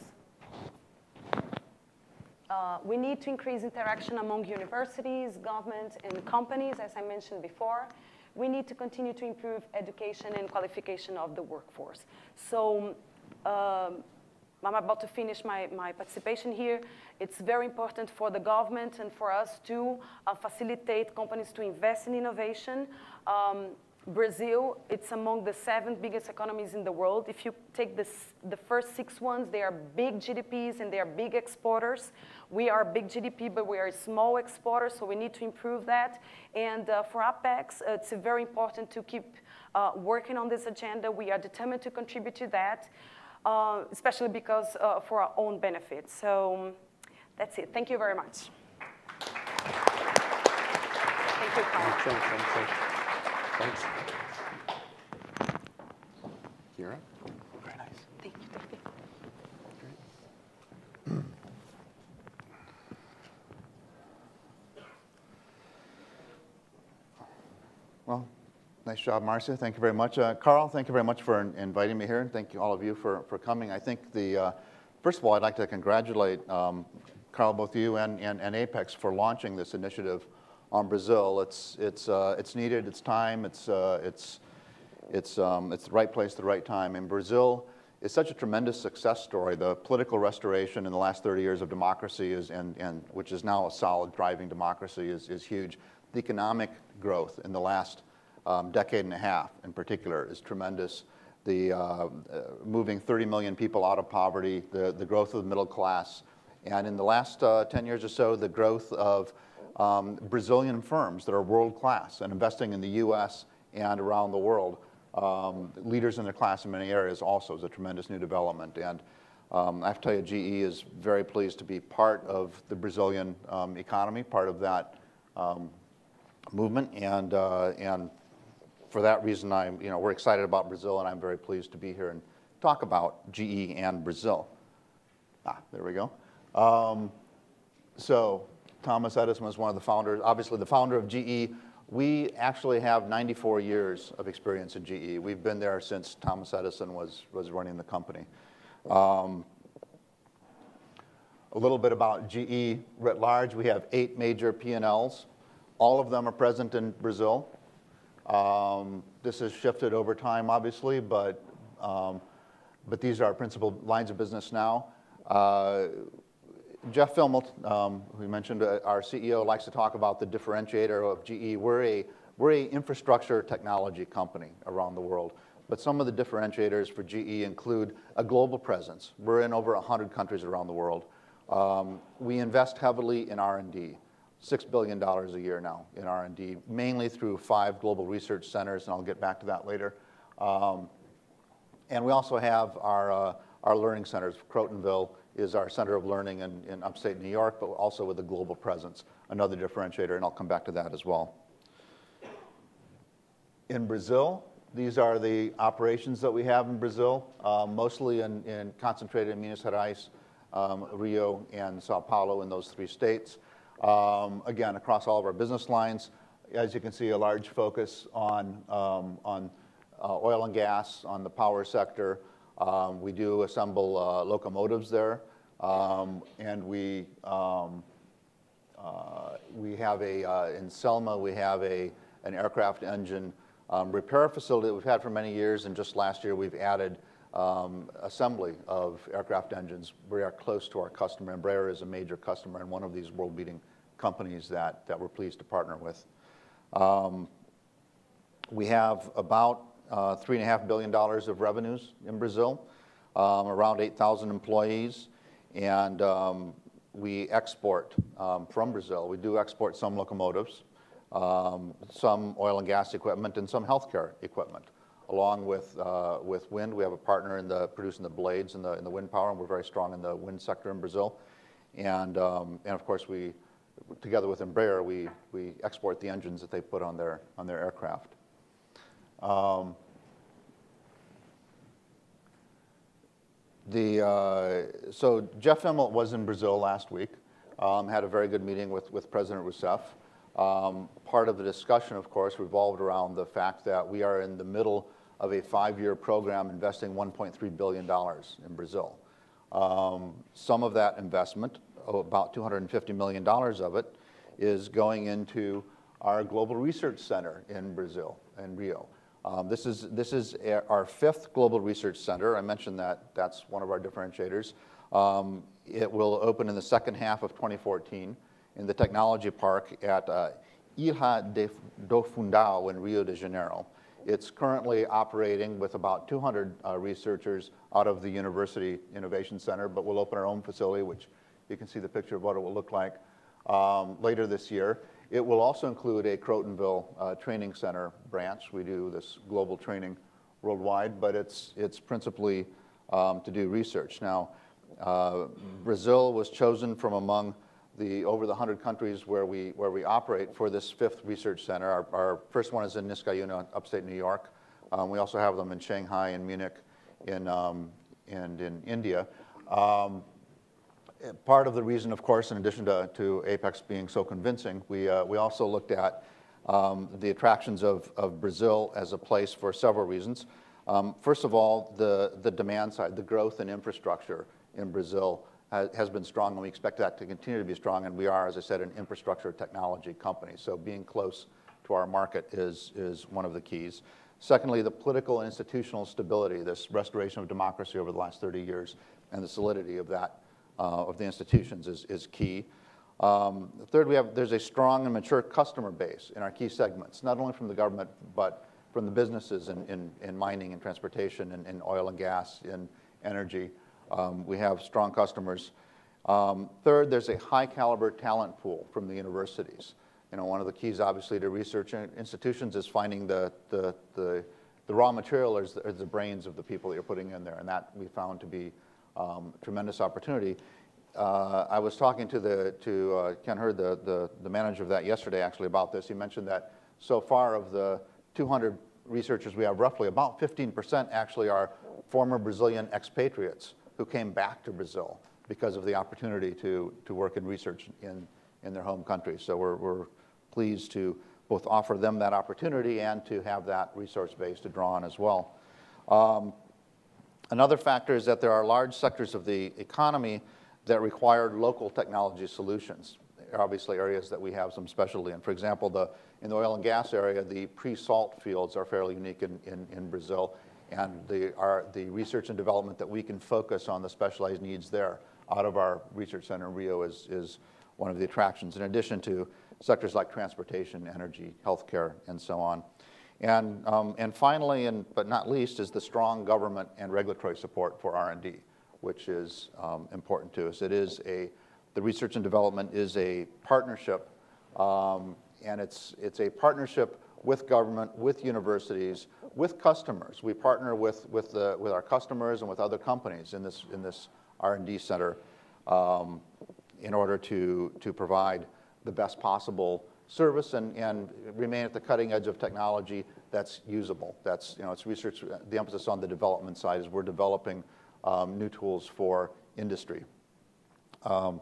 Uh, we need to increase interaction among universities, government, and companies, as I mentioned before. We need to continue to improve education and qualification of the workforce. So um, I'm about to finish my, my participation here. It's very important for the government and for us to uh, facilitate companies to invest in innovation. Um, Brazil, it's among the seven biggest economies in the world. If you take this, the first six ones, they are big GDPs and they are big exporters. We are big GDP, but we are small exporter, so we need to improve that. And uh, for Apex, uh, it's very important to keep uh, working on this agenda. We are determined to contribute to that, uh, especially because uh, for our own benefit. So um, that's it. Thank you very much. Thank you, Carl. Thanks. Kira? Very nice. Thank you. Thank you. Well, nice job, Marcia. Thank you very much. Uh, Carl, thank you very much for inviting me here, and thank you all of you for, for coming. I think the, uh, first of all, I'd like to congratulate um, Carl, both you and, and, and Apex for launching this initiative on Brazil. It's, it's, uh, it's needed, it's time, it's, uh, it's, it's, um, it's the right place, the right time. And Brazil is such a tremendous success story. The political restoration in the last 30 years of democracy, is, and, and, which is now a solid, thriving democracy, is, is huge. The economic growth in the last um, decade and a half, in particular, is tremendous. The uh, uh, moving 30 million people out of poverty, the, the growth of the middle class, and in the last uh, 10 years or so, the growth of um, Brazilian firms that are world class and investing in the US and around the world. Um, leaders in their class in many areas also is a tremendous new development. And um, I have to tell you, GE is very pleased to be part of the Brazilian um, economy, part of that um, movement. And, uh, and for that reason, I'm, you know, we're excited about Brazil, and I'm very pleased to be here and talk about GE and Brazil. Ah, there we go. Um, so Thomas Edison was one of the founders, obviously the founder of GE. We actually have 94 years of experience in GE. We've been there since Thomas Edison was, was running the company. Um, a little bit about GE writ large. We have eight major P&Ls. All of them are present in Brazil. Um, this has shifted over time, obviously, but, um, but these are our principal lines of business now. Uh, Jeff Immelt, um, who mentioned, uh, our CEO, likes to talk about the differentiator of GE. We're a we're a infrastructure technology company around the world, but some of the differentiators for GE include a global presence. We're in over 100 countries around the world. Um, we invest heavily in R&D. $6 billion a year now in R&D, mainly through five global research centers, and I'll get back to that later. Um, and we also have our, uh, our learning centers. Crotonville is our center of learning in, in upstate New York, but also with a global presence, another differentiator, and I'll come back to that as well. In Brazil, these are the operations that we have in Brazil, uh, mostly in, in, concentrated in Minas Gerais, um, Rio, and Sao Paulo in those three states. Um, again, across all of our business lines, as you can see, a large focus on, um, on uh, oil and gas, on the power sector. Um, we do assemble uh, locomotives there, um, and we, um, uh, we have a, uh, in Celma, we have a, an aircraft engine um, repair facility that we've had for many years, and just last year we've added um, assembly of aircraft engines. We are close to our customer. Embraer is a major customer and one of these world-beating companies that, that we're pleased to partner with. Um, we have about uh, $3.5 billion of revenues in Brazil, um, around 8,000 employees, and um, we export um, from Brazil. We do export some locomotives um, some oil and gas equipment, and some healthcare equipment. Along with, uh, with wind, we have a partner in the producing the blades in the, in the wind power, and we're very strong in the wind sector in Brazil. And, um, and of course, we, together with Embraer, we, we export the engines that they put on their, on their aircraft. Um, the, uh, so Jeff Immelt was in Brazil last week, um, had a very good meeting with, with President Rousseff. Um, part of the discussion, of course, revolved around the fact that we are in the middle of a five-year program investing $1.3 billion in Brazil. Um, some of that investment, oh, about $250 million of it, is going into our Global Research Center in Brazil, in Rio. Um, this, is, this is our fifth Global Research Center. I mentioned that that's one of our differentiators. Um, it will open in the second half of 2014 in the technology park at uh, Ilha de, do Fundão in Rio de Janeiro. It's currently operating with about 200 uh, researchers out of the University Innovation Center, but we'll open our own facility, which you can see the picture of what it will look like um, later this year. It will also include a Crotonville uh, Training Center branch. We do this global training worldwide, but it's, it's principally um, to do research. Now, uh, Brazil was chosen from among the over the 100 countries where we, where we operate for this fifth research center. Our, our first one is in Niskayuna, upstate New York. Um, we also have them in Shanghai and Munich in, um, and in India. Um, part of the reason, of course, in addition to, to Apex being so convincing, we, uh, we also looked at um, the attractions of, of Brazil as a place for several reasons. Um, first of all, the, the demand side, the growth in infrastructure in Brazil has been strong, and we expect that to continue to be strong. And we are, as I said, an infrastructure technology company. So being close to our market is, is one of the keys. Secondly, the political and institutional stability, this restoration of democracy over the last 30 years, and the solidity of that, uh, of the institutions is, is key. Um, third, we have, there's a strong and mature customer base in our key segments, not only from the government, but from the businesses in, in, in mining and transportation and in oil and gas, in energy. Um, we have strong customers. Um, third, there's a high caliber talent pool from the universities. You know, one of the keys, obviously, to research institutions is finding the, the, the, the raw material or the, the, brains of the people that you're putting in there, and that we found to be um, tremendous opportunity. Uh, I was talking to, the, to uh, Ken Herd, the, the, the manager of that yesterday, actually, about this. He mentioned that so far of the 200 researchers we have, roughly about 15% actually are former Brazilian expatriates who came back to Brazil because of the opportunity to, to work in research in, in their home country. So we're, we're pleased to both offer them that opportunity and to have that resource base to draw on as well. Um, another factor is that there are large sectors of the economy that require local technology solutions. There are obviously areas that we have some specialty in. For example, the, in the oil and gas area, the pre-salt fields are fairly unique in, in, in Brazil and the, our, the research and development that we can focus on the specialized needs there out of our research center in Rio is, is one of the attractions, in addition to sectors like transportation, energy, healthcare, and so on. And, um, and finally, and, but not least, is the strong government and regulatory support for R&D, which is um, important to us. It is a, the research and development is a partnership Um, and it's, it's a partnership with government, with universities, with customers. We partner with, with, the, with our customers and with other companies in this, in this R&D center um, in order to, to provide the best possible service and, and remain at the cutting edge of technology that's usable. That's, you know, it's research, the emphasis on the development side is we're developing um, new tools for industry. Um,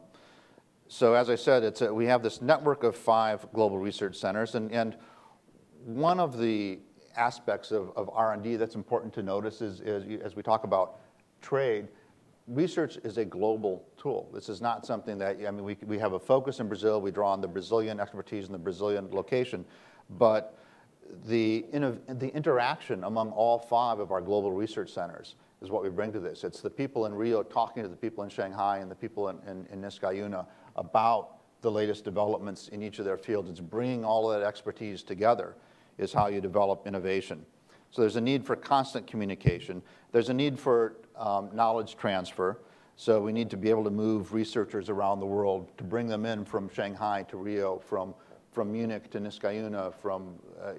so as I said, it's a, we have this network of five global research centers, and, and one of the aspects of, of R&D that's important to notice is, is, as we talk about trade, research is a global tool. This is not something that, I mean, we, we have a focus in Brazil, we draw on the Brazilian expertise and the Brazilian location, but the, the interaction among all five of our global research centers is what we bring to this. It's the people in Rio talking to the people in Shanghai and the people in, in, in Niskayuna about the latest developments in each of their fields. It's bringing all of that expertise together is how you develop innovation. So there's a need for constant communication. There's a need for um, knowledge transfer. So we need to be able to move researchers around the world to bring them in from Shanghai to Rio, from, from Munich to Niskayuna, from, uh,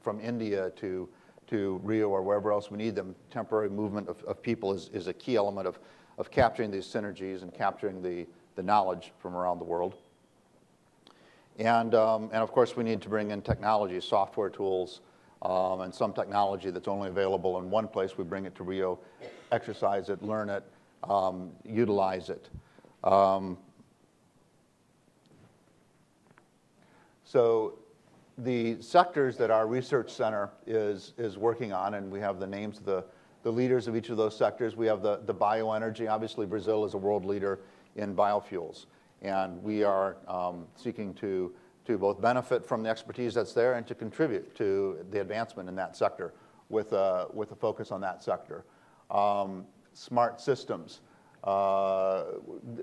from India to, to Rio or wherever else we need them. Temporary movement of, of people is, is a key element of, of capturing these synergies and capturing the, the knowledge from around the world. And, um, and of course, we need to bring in technology, software tools, um, and some technology that's only available in one place. We bring it to Rio, exercise it, learn it, um, utilize it. Um, so the sectors that our research center is, is working on, and we have the names of the, the leaders of each of those sectors. We have the, the bioenergy. Obviously, Brazil is a world leader in biofuels. And we are um, seeking to, to both benefit from the expertise that's there and to contribute to the advancement in that sector with a, with a focus on that sector. Um, smart systems, uh,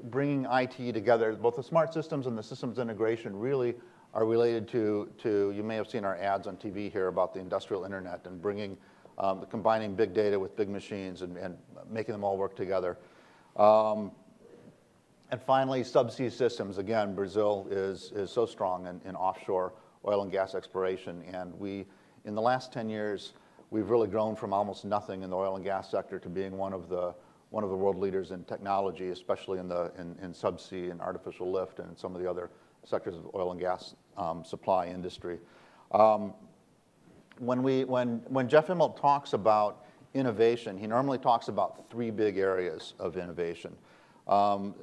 bringing IT together, both the smart systems and the systems integration really are related to, to you may have seen our ads on TV here about the industrial internet and bringing, um, combining big data with big machines and, and making them all work together. Um, and finally, subsea systems. Again, Brazil is, is so strong in, in offshore oil and gas exploration. And we, in the last 10 years, we've really grown from almost nothing in the oil and gas sector to being one of the, one of the world leaders in technology, especially in, the, in, in subsea and artificial lift and some of the other sectors of oil and gas um, supply industry. Um, when, we, when, when Jeff Immelt talks about innovation, he normally talks about three big areas of innovation. Um,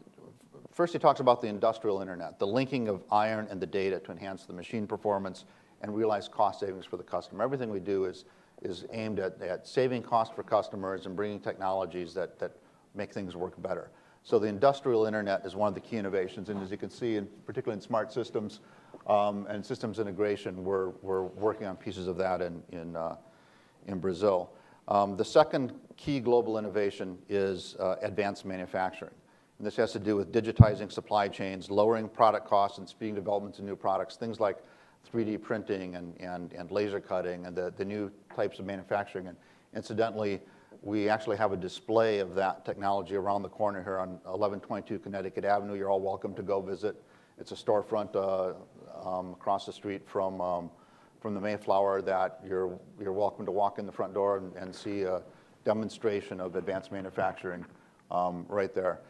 First, he talks about the industrial internet, the linking of iron and the data to enhance the machine performance and realize cost savings for the customer. Everything we do is, is aimed at, at saving costs for customers and bringing technologies that, that make things work better. So the industrial internet is one of the key innovations, and as you can see, in, particularly in smart systems um, and systems integration, we're, we're working on pieces of that in, in, uh, in Brazil. Um, the second key global innovation is uh, advanced manufacturing. And this has to do with digitizing supply chains, lowering product costs, and speeding developments of new products, things like 3D printing and, and, and laser cutting and the, the new types of manufacturing. And incidentally, we actually have a display of that technology around the corner here on 1122 Connecticut Avenue. You're all welcome to go visit. It's a storefront uh, um, across the street from, um, from the Mayflower that you're, you're welcome to walk in the front door and, and see a demonstration of advanced manufacturing um, right there.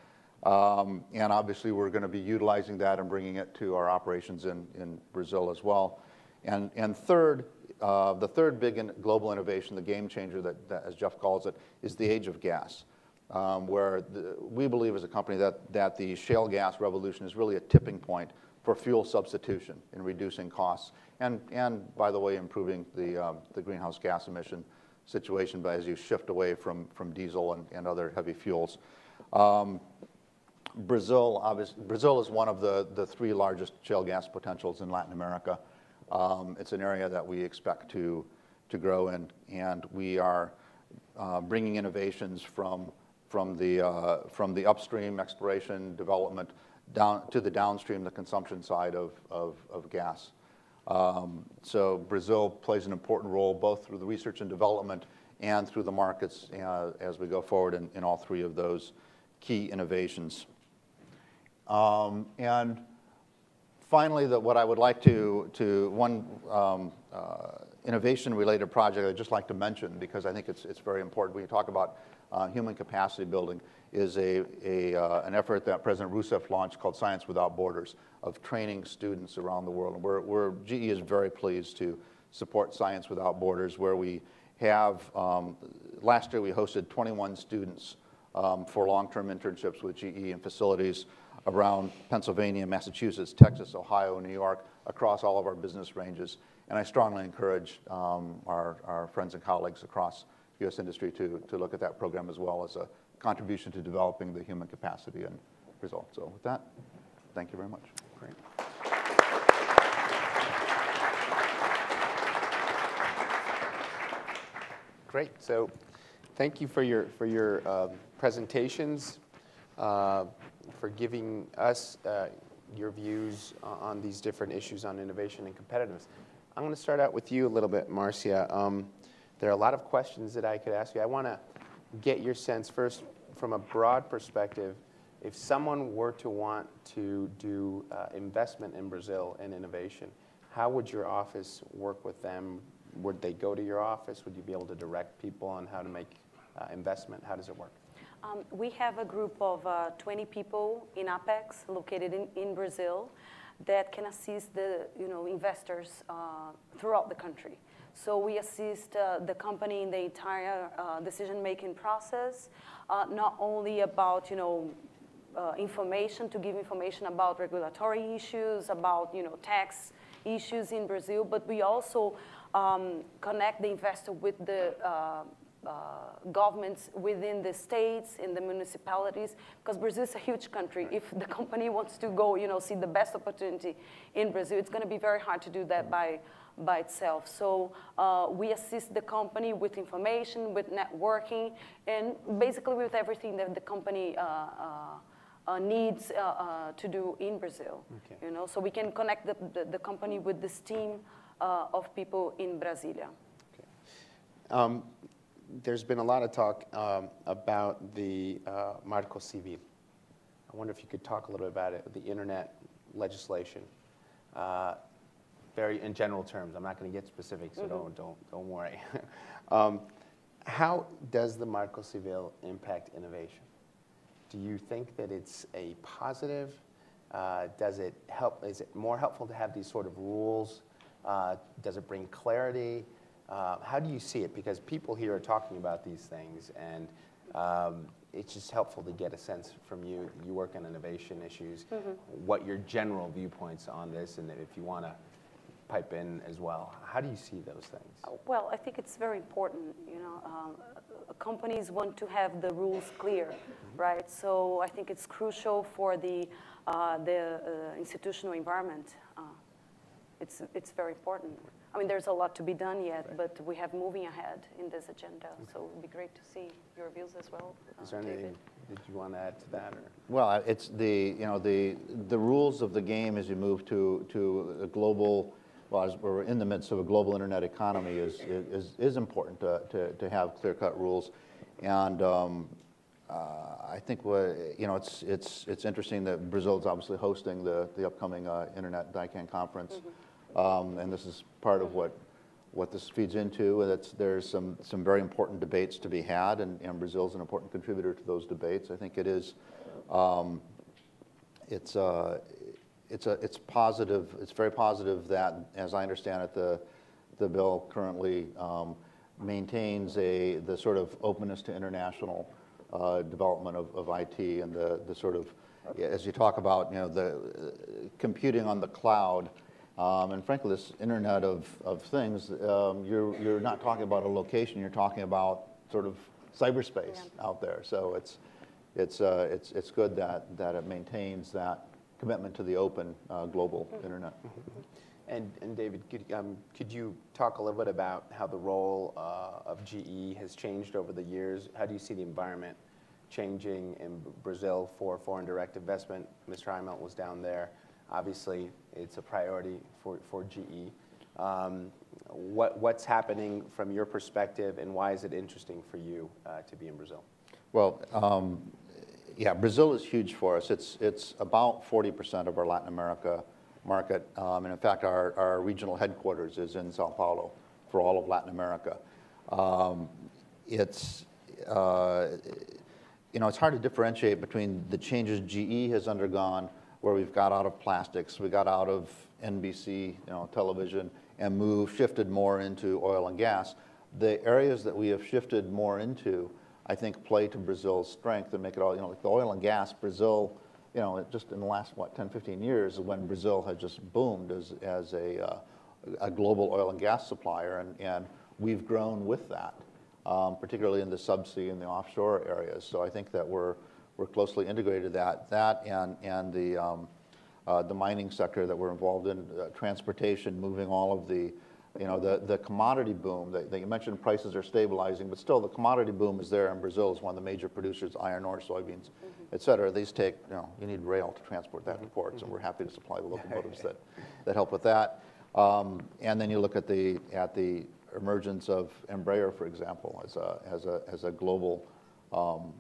Um, and obviously, we're going to be utilizing that and bringing it to our operations in, in Brazil as well. And, and third, uh, the third big in global innovation, the game changer, that, that, as Jeff calls it, is the age of gas, um, where the, we believe as a company that, that the shale gas revolution is really a tipping point for fuel substitution in reducing costs and, and by the way, improving the, um, the greenhouse gas emission situation by as you shift away from, from diesel and, and other heavy fuels. Um, Brazil, obviously, Brazil is one of the, the three largest shale gas potentials in Latin America. Um, it's an area that we expect to, to grow in, and we are uh, bringing innovations from, from, the, uh, from the upstream exploration development down to the downstream, the consumption side of, of, of gas. Um, so Brazil plays an important role both through the research and development and through the markets uh, as we go forward in, in all three of those key innovations. Um, and finally, the, what I would like to, to one um, uh, innovation-related project I'd just like to mention, because I think it's, it's very important when you talk about uh, human capacity building, is a, a, uh, an effort that President Rousseff launched called Science Without Borders of training students around the world. And we're, we're, GE is very pleased to support Science Without Borders, where we have, um, last year we hosted 21 students um, for long-term internships with GE in facilities around Pennsylvania, Massachusetts, Texas, Ohio, New York, across all of our business ranges. And I strongly encourage um, our, our friends and colleagues across U.S. industry to, to look at that program as well as a contribution to developing the human capacity and results. So with that, thank you very much. Great. Great. So thank you for your, for your uh, presentations, uh, for giving us uh, your views on these different issues on innovation and competitiveness. I'm going to start out with you a little bit, Marcia. Um, there are a lot of questions that I could ask you. I want to get your sense first from a broad perspective. If someone were to want to do uh, investment in Brazil and in innovation, how would your office work with them? Would they go to your office? Would you be able to direct people on how to make uh, investment? How does it work? Um, we have a group of uh, 20 people in Apex located in, in Brazil that can assist the you know, investors uh, throughout the country. So we assist uh, the company in the entire uh, decision-making process, uh, not only about, you know, uh, information, to give information about regulatory issues, about, you know, tax issues in Brazil, but we also um, connect the investor with the uh, governments within the states, in the municipalities, because Brazil is a huge country. If the company wants to go, you know, see the best opportunity in Brazil, it's going to be very hard to do that by by itself. So uh, we assist the company with information, with networking, and basically with everything that the company uh, uh, uh needs uh, to do in Brazil. Okay. You know, so we can connect the, the, the company with this team of people in Brasilia. Um, there's been a lot of talk um, about the Marco Civil. I wonder if you could talk a little bit about it, the internet legislation. Uh, very in general terms. I'm not going to get specific, so mm-hmm. don't, don't, don't worry. um, how does the Marco Civil impact innovation? Do you think that it's a positive? Uh, does it help? Is it more helpful to have these sort of rules? Uh, does it bring clarity? Uh, how do you see it? Because people here are talking about these things, and um, it's just helpful to get a sense from you. You work on innovation issues. Mm-hmm. What your general viewpoints on this, and if you want to pipe in as well. How do you see those things? Well, I think it's very important. You know, um, companies want to have the rules clear, mm-hmm. right? So I think it's crucial for the uh, the uh, institutional environment. Uh, it's it's very important. I mean, there's a lot to be done yet, right. but we have moving ahead in this agenda. Okay. So it would be great to see your views as well. Is there anything did you want to add to that? Or? Well, it's the you know the the rules of the game as you move to to a global well, as we're in the midst of a global internet economy, is, is, is important to, to, to have clear-cut rules. And um, uh, I think what, you know, it's, it's, it's interesting that Brazil is obviously hosting the, the upcoming uh, Internet DICAN conference. Mm-hmm. Um, and this is part of what, what this feeds into. That's, there's some, some very important debates to be had, and, and is an important contributor to those debates. I think it is, um, it's, uh, it's, a, it's positive, it's very positive that, as I understand it, the, the bill currently um, maintains a, the sort of openness to international uh, development of, of IT and the, the sort of, as you talk about, you know, the uh, computing on the cloud, um, and frankly, this Internet of, of Things, um, you're, you're not talking about a location, you're talking about sort of cyberspace yeah. out there. So it's, it's, uh, it's, it's good that, that it maintains that commitment to the open uh, global mm-hmm. internet. Mm-hmm. And, and David, could, um, could you talk a little bit about how the role uh, of GE has changed over the years? How do you see the environment changing in Brazil for foreign direct investment? Mr. Immelt was down there. Obviously, it's a priority for, for GE. Um, what, what's happening from your perspective, and why is it interesting for you uh, to be in Brazil? Well, um, yeah, Brazil is huge for us. It's, it's about 40% of our Latin America market. Um, and in fact, our, our regional headquarters is in Sao Paulo for all of Latin America. Um, it's, uh, you know, it's hard to differentiate between the changes GE has undergone, where we've got out of plastics, we got out of NBC, you know, television, and moved, shifted more into oil and gas. The areas that we have shifted more into, I think, play to Brazil's strength and make it all, you know, like the oil and gas, Brazil, you know, just in the last, what, 10, 15 years, when Brazil has just boomed as, as a, uh, a global oil and gas supplier, and, and we've grown with that, um, particularly in the subsea and the offshore areas. So I think that we're, we're closely integrated that, that and, and the, um, uh, the mining sector that we're involved in, uh, transportation, moving all of the, you know, the, the commodity boom. That, that you mentioned prices are stabilizing, but still the commodity boom is there, and Brazil is one of the major producers, iron ore, soybeans, et cetera. These take, you know, you need rail to transport that to ports, and we're happy to supply the locomotives that, that help with that. Um, and then you look at the, at the emergence of Embraer, for example, as a, as a, as a global um,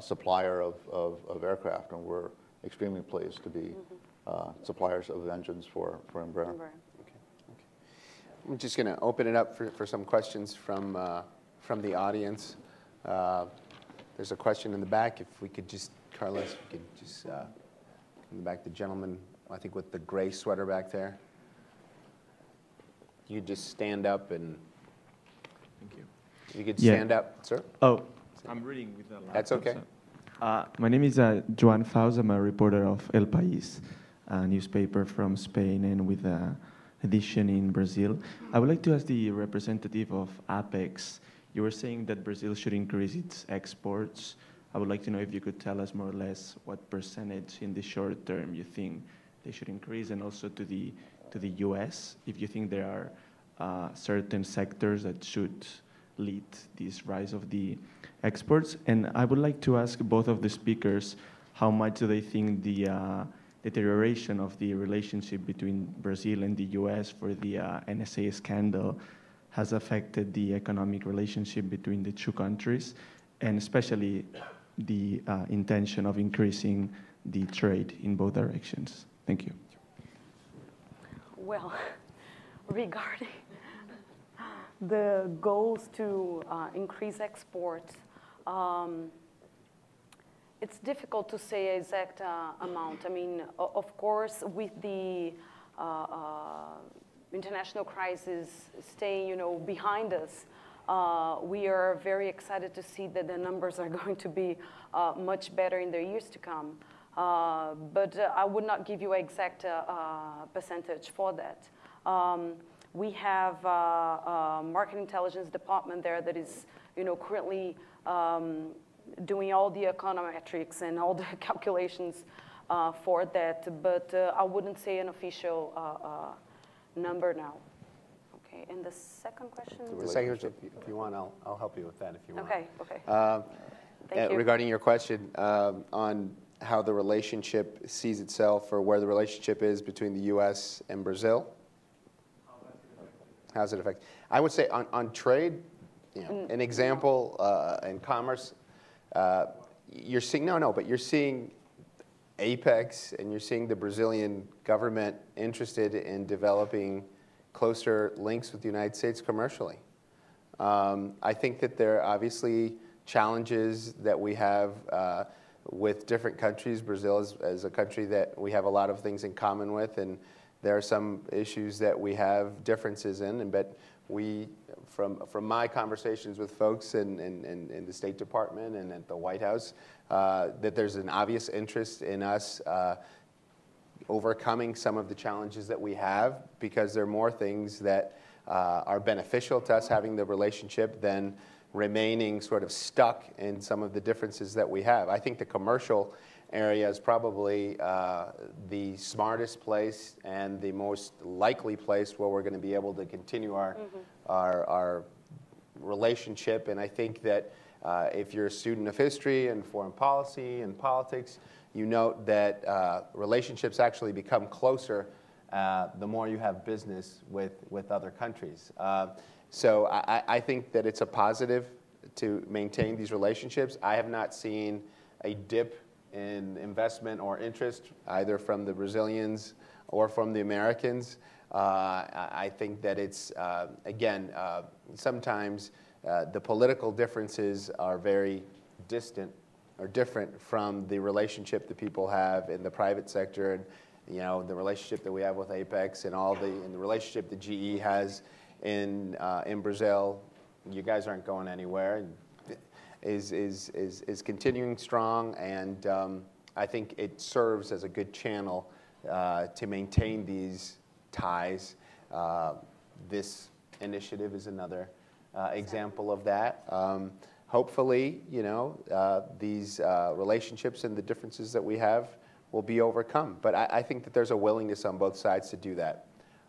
supplier of, of, of aircraft, and we're extremely pleased to be uh, suppliers of engines for, for Embraer. Remember. I'm just going to open it up for, for some questions from, uh, from the audience. Uh, There's a question in the back. If we could just, Carlos, if we could just, uh, in the back, the gentleman, I think with the gray sweater back there. You could just stand up and, Thank you. you could Yeah. stand up, sir? Oh, I'm reading with the laptop. That's okay. Uh, my name is uh, Joan Faus. I'm a reporter of El País, a newspaper from Spain and with an edition in Brazil. I would like to ask the representative of Apex. You were saying that Brazil should increase its exports. I would like to know if you could tell us more or less what percentage in the short term you think they should increase, and also to the to the U.S. If you think there are uh, certain sectors that should lead this rise of the exports. And I would like to ask both of the speakers how much do they think the uh, deterioration of the relationship between Brazil and the US for the uh, NSA scandal has affected the economic relationship between the two countries, and especially the uh, intention of increasing the trade in both directions. Thank you. Well, regarding the goals to uh, increase exports, um, it's difficult to say exact uh, amount. I mean, of course, with the uh, uh, international crisis staying, you know, behind us, uh, we are very excited to see that the numbers are going to be uh, much better in the years to come. Uh, but uh, I would not give you exact percentage for that. Um, we have uh, a market intelligence department there that is, you know, currently um, doing all the econometrics and all the calculations uh, for that. But uh, I wouldn't say an official uh, uh, number now. Okay. And the second question. The second, if you- if you want, I'll, I'll help you with that if you want. Okay. Okay. Uh, Thank uh, you. Regarding your question um, on how the relationship sees itself or where the relationship is between the U.S. and Brazil? How does it affect? I would say on, on trade, you know, an example uh, in commerce, uh, you're seeing, no, no, but you're seeing Apex and you're seeing the Brazilian government interested in developing closer links with the United States commercially. Um, I think that there are obviously challenges that we have uh, with different countries. Brazil is, is a country that we have a lot of things in common with, and there are some issues that we have differences in. And but we, from from my conversations with folks in, in, in, in the State Department and at the White House, uh, that there's an obvious interest in us. Uh, overcoming some of the challenges that we have because there are more things that uh, are beneficial to us having the relationship than remaining sort of stuck in some of the differences that we have. I think the commercial area is probably uh, the smartest place and the most likely place where we're going to be able to continue our, our, our relationship. And I think that uh, if you're a student of history and foreign policy and politics, you note that uh, relationships actually become closer uh, the more you have business with, with other countries. Uh, so I- I think that it's a positive to maintain these relationships. I have not seen a dip in investment or interest, either from the Brazilians or from the Americans. Uh, I think that it's, uh, again, uh, sometimes uh, the political differences are very distant or different from the relationship that people have in the private sector and you know the relationship that we have with Apex and all the and the relationship that GE has in uh, in Brazil. You guys aren't going anywhere. Is is is is continuing strong, and um, I think it serves as a good channel uh, to maintain these ties. Uh, this initiative is another uh, example of that. Um, hopefully, you know, uh, these uh, relationships and the differences that we have will be overcome. But I, I, think that there's a willingness on both sides to do that.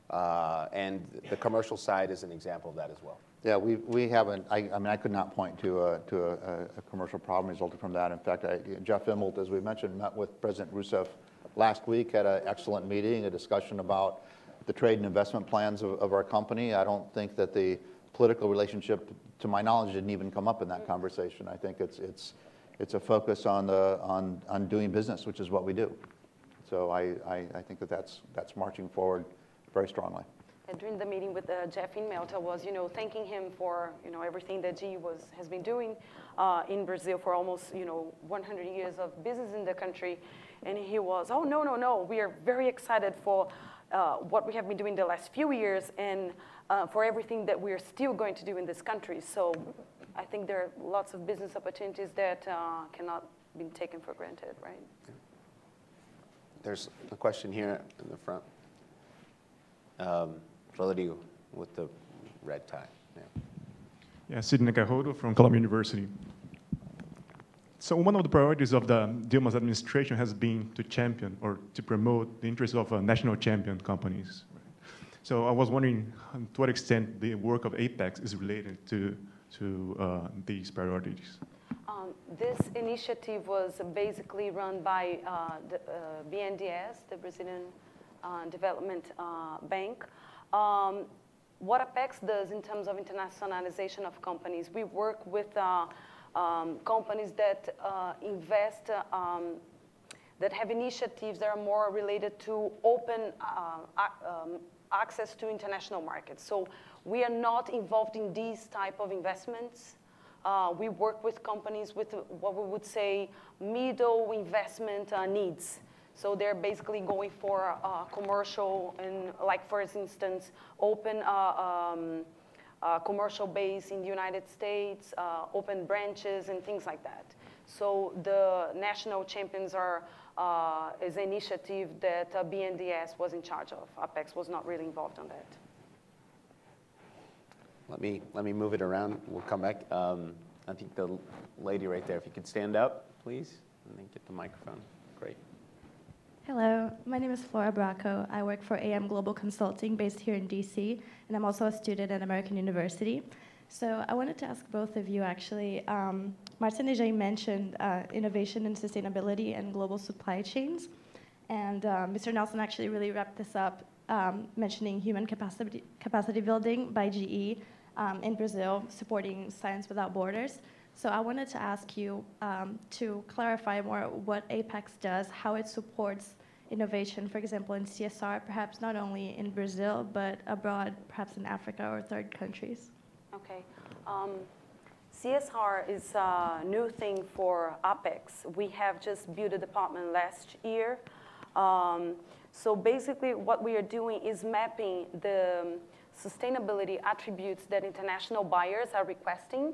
Uh, and the commercial side is an example of that as well. Yeah, we, we haven't, I, mean, I could not point to, a, to a, commercial problem resulting from that. In fact, Jeff Immelt, as we mentioned, met with President Rousseff last week, had an excellent meeting, a discussion about the trade and investment plans of, of our company. I don't think that the political relationship, to my knowledge, didn't even come up in that conversation. I think it's, it's, it's a focus on, the, on, on doing business, which is what we do. So I, I, I think that that's, that's marching forward very strongly. During the meeting with uh, Jeff in I was, you know, thanking him for, you know, everything that GE was, has been doing uh, in Brazil for almost, you know, 100 years of business in the country. And he was, oh, no, no, no, we are very excited for uh, what we have been doing the last few years and uh, for everything that we're still going to do in this country. So I think there are lots of business opportunities that uh, cannot be taken for granted, right? There's a question here in the front. Um, Rodrigo with the red tie. Yeah, yeah Sidney Cajodo from Columbia University. So one of the priorities of the Dilma's administration has been to champion or to promote the interests of uh, national champion companies. So I was wondering to what extent the work of Apex is related to, to uh, these priorities. Um, this initiative was basically run by uh, the, uh, BNDES, the Brazilian uh, Development uh, Bank. Um, what Apex does in terms of internationalization of companies, we work with um, companies that uh, invest, uh, um, that have initiatives that are more related to open uh, um, access to international markets. So we are not involved in these type of investments. Uh, we work with companies with what we would say middle investment uh, needs. So they're basically going for uh, commercial and like for instance, open um, uh, commercial base in the United States, uh, open branches, and things like that. So the national champions are uh, is an initiative that uh, BNDES was in charge of. Apex was not really involved on that. Let me let me move it around. We'll come back. Um, I think the lady right there, if you could stand up, please, and then get the microphone. Great. Hello, my name is Flora Bracco. I work for AM Global Consulting based here in DC, and I'm also a student at American University. So I wanted to ask both of you actually. Um, Martin and mentioned uh, innovation and sustainability and global supply chains. And uh, Mr. Nelson actually really wrapped this up, um, mentioning human capacity, capacity building by GE um, in Brazil, supporting Science Without Borders. So I wanted to ask you um, to clarify more what Apex does, how it supports innovation, for example, in CSR, perhaps not only in Brazil, but abroad, perhaps in Africa or third countries. Okay. Um, CSR is a new thing for Apex. We have just built a department last year. Um, so basically what we are doing is mapping the sustainability attributes that international buyers are requesting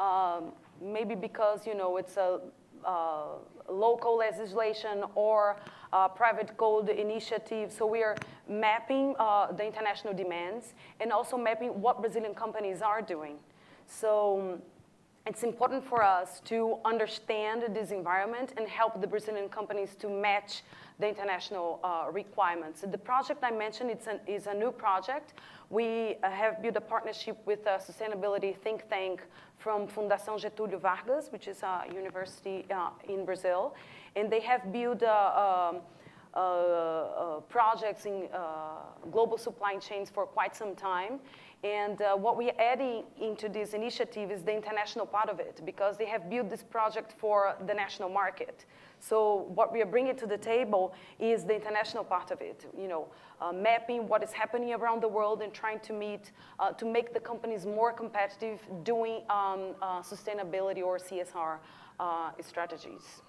um, maybe because you know it's a uh, local legislation or private code initiative. So we are mapping uh, the international demands and also mapping what Brazilian companies are doing. So it's important for us to understand this environment and help the Brazilian companies to match the international uh, requirements. The project I mentioned it's an, is a new project. We uh, have built a partnership with a sustainability think tank from Fundação Getúlio Vargas, which is a university uh, in Brazil. And they have built uh, um, uh, uh, projects in global supply chains for quite some time. And uh, what we're adding into this initiative is the international part of it because they have built this project for the national market. So what we are bringing to the table is the international part of it, you know, uh, mapping what is happening around the world and trying to meet, uh, to make the companies more competitive doing um, uh, sustainability or CSR uh, strategies.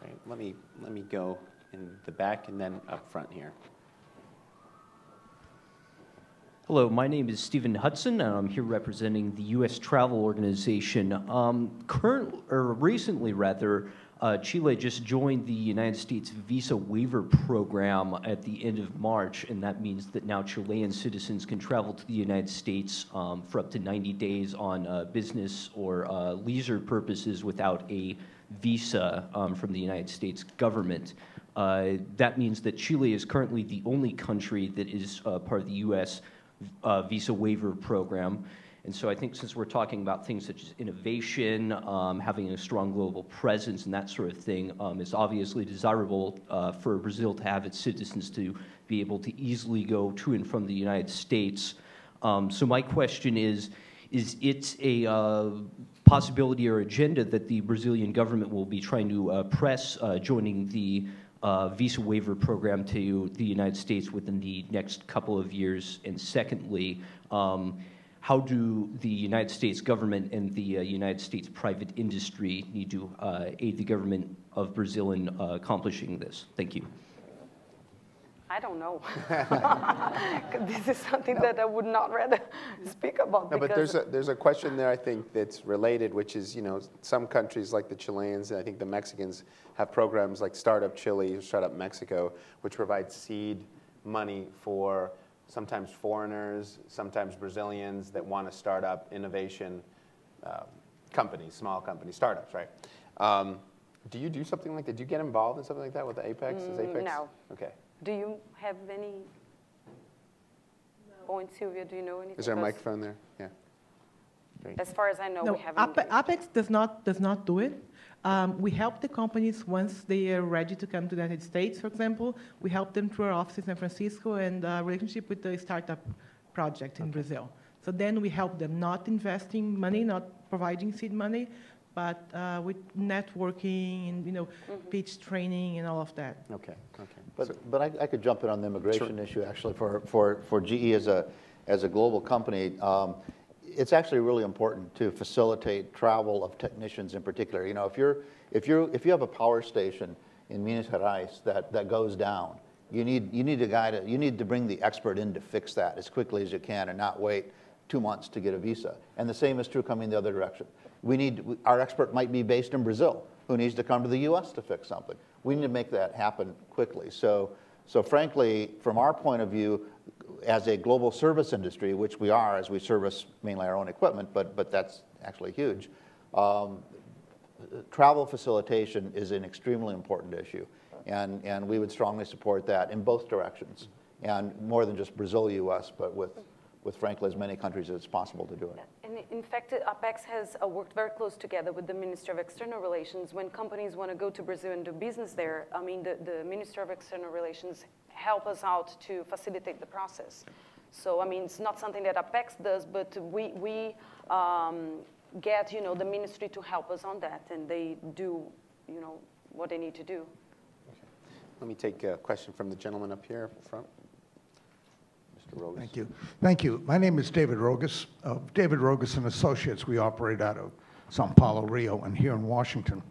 Great. Let me, let me go in the back and then up front here. Hello, my name is Stephen Hudson, and I'm here representing the U.S. Travel Organization. Um, current, or recently, rather, uh, Chile just joined the United States visa waiver program at the end of March, and that means that now Chilean citizens can travel to the United States um, for up to 90 days on uh, business or uh, leisure purposes without a visa um, from the United States government. Uh, that means that Chile is currently the only country that is uh, part of the U.S uh, visa waiver program. And so I think since we're talking about things such as innovation, um, having a strong global presence, and that sort of thing, um, it's obviously desirable uh, for Brazil to have its citizens to be able to easily go to and from the United States. Um, so my question is, is it a uh, possibility or agenda that the Brazilian government will be trying to uh, press uh, joining the uh, visa waiver program to the United States within the next couple of years? And secondly, um, how do the United States government and the uh, United States private industry need to uh, aid the government of Brazil in uh, accomplishing this? Thank you. I don't know. this is something that I would not rather speak about. No, but there's a, there's a question there, I think, that's related, which is, you know, some countries like the Chileans, and I think the Mexicans have programs like Startup Chile, Startup Mexico, which provide seed money for sometimes foreigners, sometimes Brazilians that want to start up innovation uh, companies, small companies, startups, right? Um, do you do something like that? Do you get involved in something like that with the Apex? Mm, is Apex? No. Okay. Do you have any no. point, Silvia? Do you know anything? Is there a microphone there? Yeah. Great. As far as I know, no, we haven't. Apex does not does not do it. Um, we help the companies once they are ready to come to the United States, for example. We help them through our office in San Francisco and a relationship with the startup project in okay. Brazil. So then we help them not investing money, not providing seed money, but uh, with networking and you know mm-hmm. pitch training and all of that. Okay, okay. But so, but I, I, could jump in on the immigration sure. issue actually for for for GE as a as a global company. Um, it's actually really important to facilitate travel of technicians in particular. You know, if you're if you're if you have a power station in Minas Gerais that that goes down, you need you need a guy to you need to bring the expert in to fix that as quickly as you can and not wait two months to get a visa. And the same is true coming the other direction. We need, our expert might be based in Brazil who needs to come to the US to fix something. We need to make that happen quickly. So, so frankly, from our point of view, as a global service industry, which we are as we service mainly our own equipment, but, but that's actually huge, um, travel facilitation is an extremely important issue. And, and we would strongly support that in both directions. And more than just Brazil, US, but with with, frankly, as many countries as possible to do it. And in fact, APEX has uh, worked very close together with the Minister of External Relations. When companies want to go to Brazil and do business there, I mean, the, the Ministry of External Relations help us out to facilitate the process. So, I mean, it's not something that APEX does, but we, we um, get, you know, the ministry to help us on that, and they do, you know, what they need to do. Okay. Let me take a question from the gentleman up here front. Rogas. Thank you. Thank you. My name is David Rogas. Of David Rogas and Associates, we operate out of Sao Paulo, Rio, and here in Washington.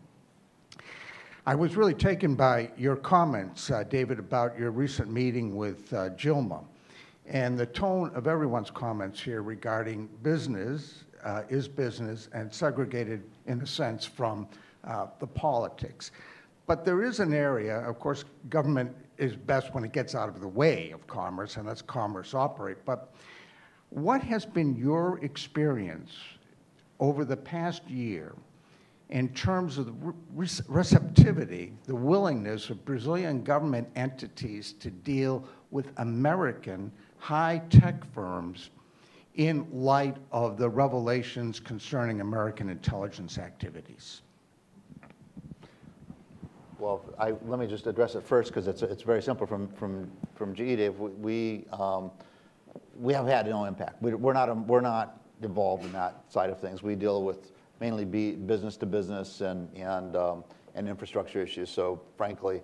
I was really taken by your comments, uh, David, about your recent meeting with uh, Dilma and the tone of everyone's comments here regarding business uh, is business and segregated, in a sense, from uh, the politics. But there is an area, of course, government is best when it gets out of the way of commerce and lets commerce operate. But what has been your experience over the past year in terms of the re receptivity, the willingness of Brazilian government entities to deal with American high-tech firms in light of the revelations concerning American intelligence activities? Well, I, let me just address it first because it's, it's very simple from, from, from GE, Dave. We, um, we have had no impact. We, are not, we're not involved in that side of things. We deal with mainly business to business and, and, um, and infrastructure issues. So frankly,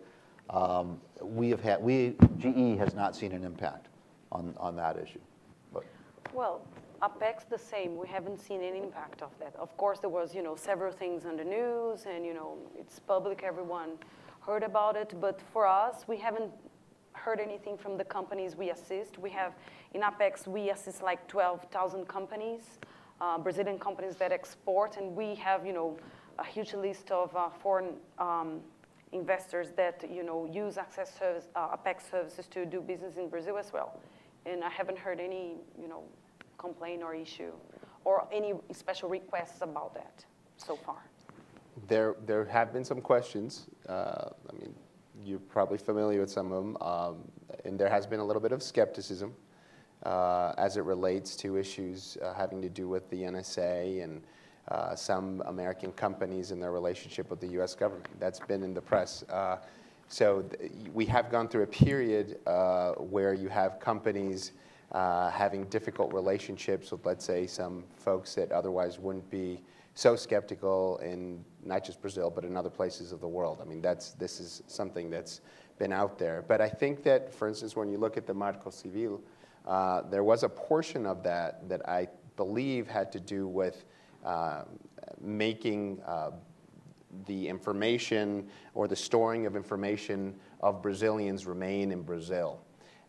um, we have had, we, GE has not seen an impact on, on that issue. But Well, Apex the same. We haven't seen any impact of that. Of course, there was, you know, several things on the news, and you know, it's public. Everyone heard about it. But for us, we haven't heard anything from the companies we assist. We have in Apex, we assist like 12,000 companies, uh, Brazilian companies that export, and we have, you know, a huge list of uh, foreign um, investors that, you know, use Access service, uh, Apex services to do business in Brazil as well. And I haven't heard any, you know, complaint or issue or any special requests about that so far. There, there have been some questions. Uh, I mean, you're probably familiar with some of them. Um, and there has been a little bit of skepticism uh, as it relates to issues uh, having to do with the NSA and uh, some American companies and their relationship with the U.S. government. That's been in the press. Uh, so we have gone through a period uh, where you have companies uh, having difficult relationships with, let's say, some folks that otherwise wouldn't be so skeptical in not just Brazil, but in other places of the world. I mean, that's, this is something that's been out there. But I think that, for instance, when you look at the Marco Civil, uh, there was a portion of that that I believe had to do with uh, making uh, the information or the storing of information of Brazilians remain in Brazil.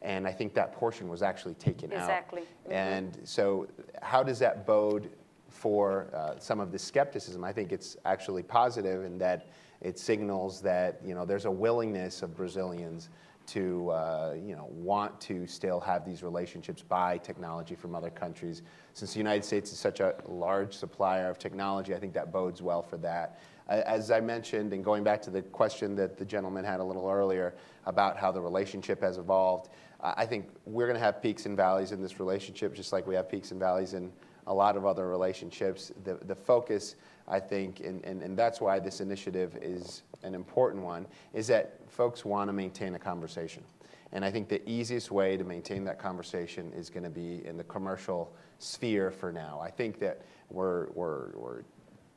And I think that portion was actually taken exactly. out. Exactly. Mm-hmm. And so, how does that bode for uh, some of the skepticism? I think it's actually positive in that it signals that you know there's a willingness of Brazilians to uh, you know want to still have these relationships, buy technology from other countries. Since the United States is such a large supplier of technology, I think that bodes well for that. As I mentioned, and going back to the question that the gentleman had a little earlier about how the relationship has evolved, I think we're going to have peaks and valleys in this relationship, just like we have peaks and valleys in a lot of other relationships. The, the focus, I think, and, and, and that's why this initiative is an important one, is that folks want to maintain a conversation. And I think the easiest way to maintain that conversation is going to be in the commercial sphere for now. I think that we're, we're, we're,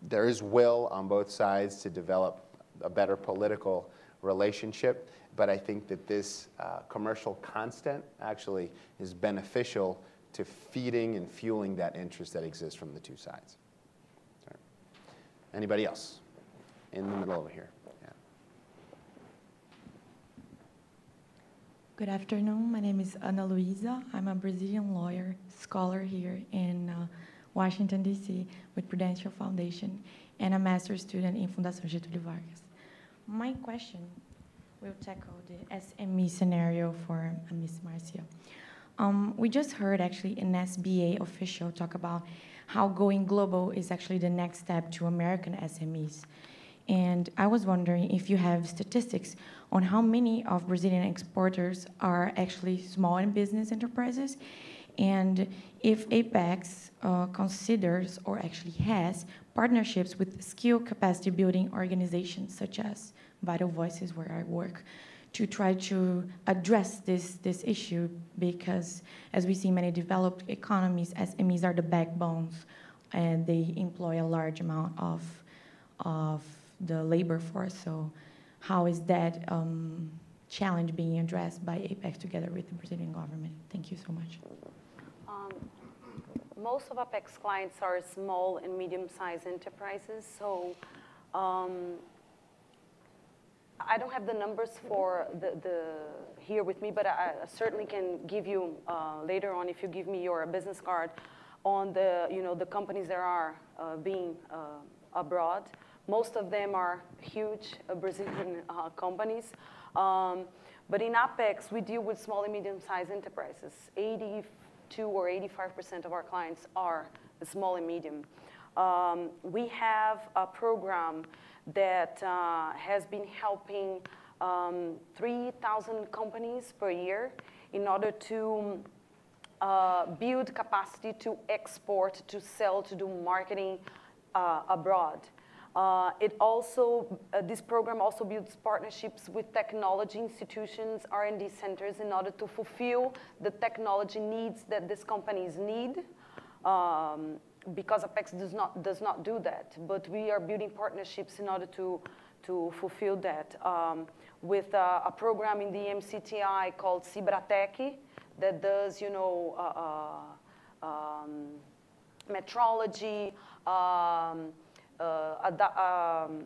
there is will on both sides to develop a better political relationship, but I think that this uh, commercial constant actually is beneficial to feeding and fueling that interest that exists from the two sides. Sorry. Anybody else? In the middle over here. Yeah. Good afternoon. My name is Ana Luisa. I'm a Brazilian lawyer, scholar here in uh, Washington, D.C. with Prudential Foundation and a master's student in Fundação Getúlio Vargas. My question will tackle the SME scenario for Ms. Marcia. Um, we just heard actually an SBA official talk about how going global is actually the next step to American SMEs. And I was wondering if you have statistics on how many of Brazilian exporters are actually small and business enterprises, and if Apex uh, considers or actually has partnerships with skill capacity building organizations such as Vital Voices, where I work, to try to address this, this issue because, as we see many developed economies, SMEs are the backbones and they employ a large amount of, of the labor force. So, how is that um, challenge being addressed by APEX together with the Brazilian government? Thank you so much. Um, most of APEX clients are small and medium sized enterprises. So, um, I don't have the numbers for the, the here with me, but I, certainly can give you uh, later on if you give me your business card on the you know the companies that are uh, being uh, abroad. Most of them are huge uh, Brazilian uh, companies. Um, but in Apex, we deal with small and medium-sized enterprises. 82 or 85% of our clients are small and medium. Um, we have a program that uh, has been helping um, 3,000 companies per year in order to uh, build capacity to export, to sell, to do marketing uh, abroad. Uh, it also, uh, this program also builds partnerships with technology institutions, R&D centers in order to fulfill the technology needs that these companies need. Um, because Apex does not, does not do that, but we are building partnerships in order to, to fulfill that. Um, with uh, a program in the MCTI called Sibratec that does, you know, uh, uh, um, metrology, um, uh, um,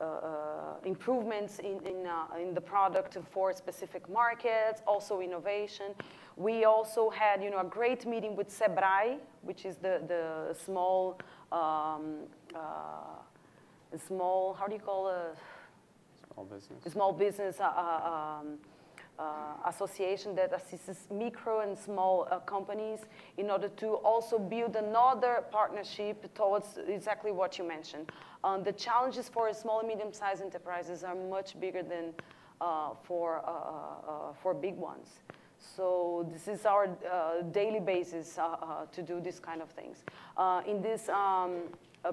uh, improvements in, in, in, the product for specific markets, also innovation. We also had you know, a great meeting with Sebrae, which is the, the small, um, small, how do you call it? Small business. Small business um, uh, association that assists micro and small uh, companies in order to also build another partnership towards exactly what you mentioned. Um, the challenges for small and medium-sized enterprises are much bigger than uh, for, uh, uh, for big ones. So this is our uh, daily basis to do these kind of things. in this um,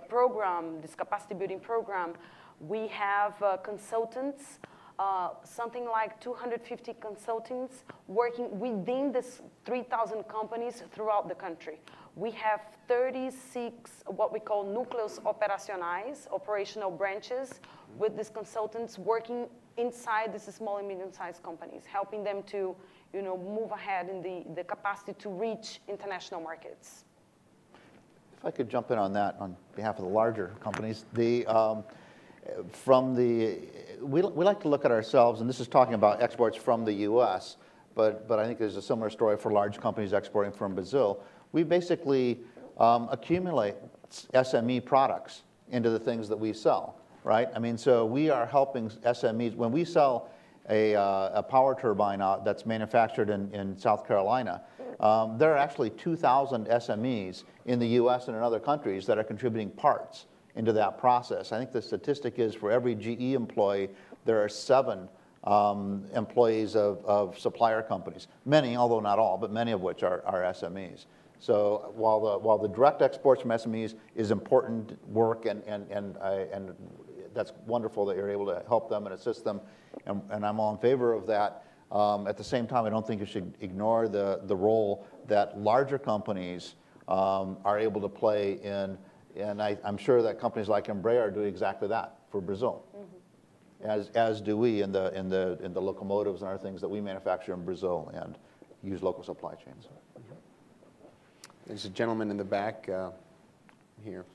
program, this capacity building program, we have consultants uh, something like 250 consultants working within the 3,000 companies throughout the country. We have 36 what we call núcleos operacionais, operational branches, with these consultants working inside these small and medium-sized companies, helping them to you know, move ahead in the, the capacity to reach international markets. If I could jump in on that on behalf of the larger companies. The, um, from the, we, we like to look at ourselves, and this is talking about exports from the US, but, but I think there's a similar story for large companies exporting from Brazil. We basically um, accumulate SME products into the things that we sell, right? I mean, so we are helping SMEs. When we sell a, uh, a power turbine out that's manufactured in, in South Carolina, um, there are actually 2,000 SMEs in the US and in other countries that are contributing parts into that process. I think the statistic is for every GE employee, there are seven um, employees of, of, supplier companies. Many, although not all, but many of which are, are SMEs. So while the, while the direct exports from SMEs is important work and, and, and, I, and that's wonderful that you're able to help them and assist them, and, and I'm all in favor of that. Um, at the same time, I don't think you should ignore the, the role that larger companies um, are able to play in and I, am sure that companies like Embraer do exactly that for Brazil, mm-hmm. as, as do we in the, in, the, in the locomotives and other things that we manufacture in Brazil and use local supply chains. There's a gentleman in the back uh, here.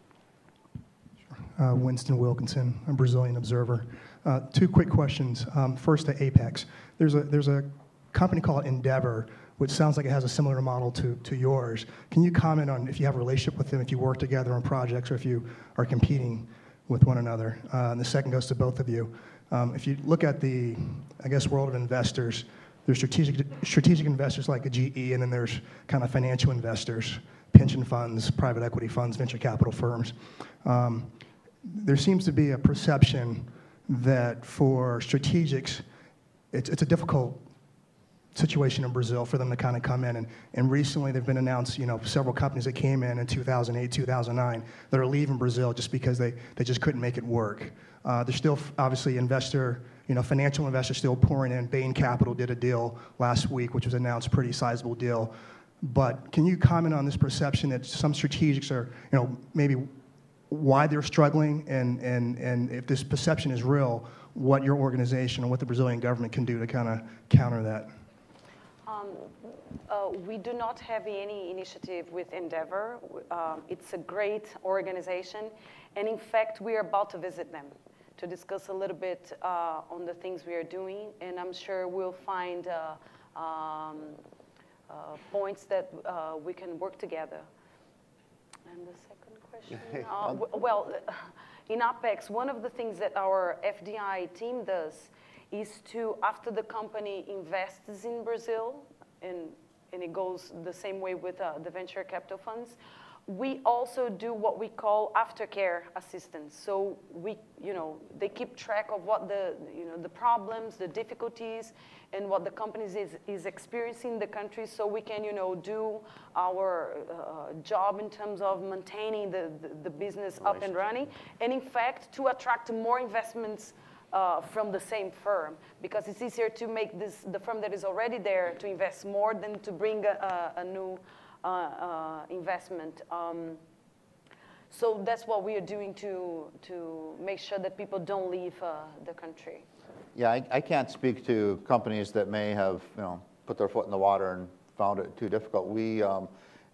Uh, Winston Wilkinson, a Brazilian observer. Uh, two quick questions. Um, first, to Apex. There's a, there's a company called Endeavor which sounds like it has a similar model to, to yours. Can you comment on if you have a relationship with them, if you work together on projects, or if you are competing with one another? Uh, and the second goes to both of you. Um, if you look at the, I guess, world of investors, there's strategic, strategic investors like a GE, and then there's kind of financial investors, pension funds, private equity funds, venture capital firms. Um, there seems to be a perception that for strategics, it's, it's a difficult situation in Brazil for them to kind of come in. And, and recently they've been announced, you know, several companies that came in in 2008, 2009 that are leaving Brazil just because they, they just couldn't make it work. Uh, there's still obviously investor, you know, financial investors still pouring in. Bain Capital did a deal last week, which was announced, pretty sizable deal. But can you comment on this perception that some strategics are, you know, maybe why they're struggling and, and, and if this perception is real, what your organization and what the Brazilian government can do to kind of counter that? Um, uh, we do not have any initiative with Endeavor. Um, it's a great organization. And in fact, we are about to visit them to discuss a little bit uh, on the things we are doing. And I'm sure we'll find uh, um, uh, points that uh, we can work together. And the second question? Uh, well, in Apex, one of the things that our FDI team does is to, after the company invests in Brazil, and, and it goes the same way with uh, the venture capital funds, we also do what we call aftercare assistance. So we, you know, they keep track of what the, you know, the problems, the difficulties, and what the companies is, is experiencing in the country so we can, you know, do our uh, job in terms of maintaining the, the, the business up and running. And in fact, to attract more investments uh, from the same firm because it's easier to make this the firm that is already there to invest more than to bring a, a new uh, uh, investment. Um, so that's what we are doing to, to make sure that people don't leave uh, the country. Yeah, I, I can't speak to companies that may have, you know, put their foot in the water and found it too difficult. We, um,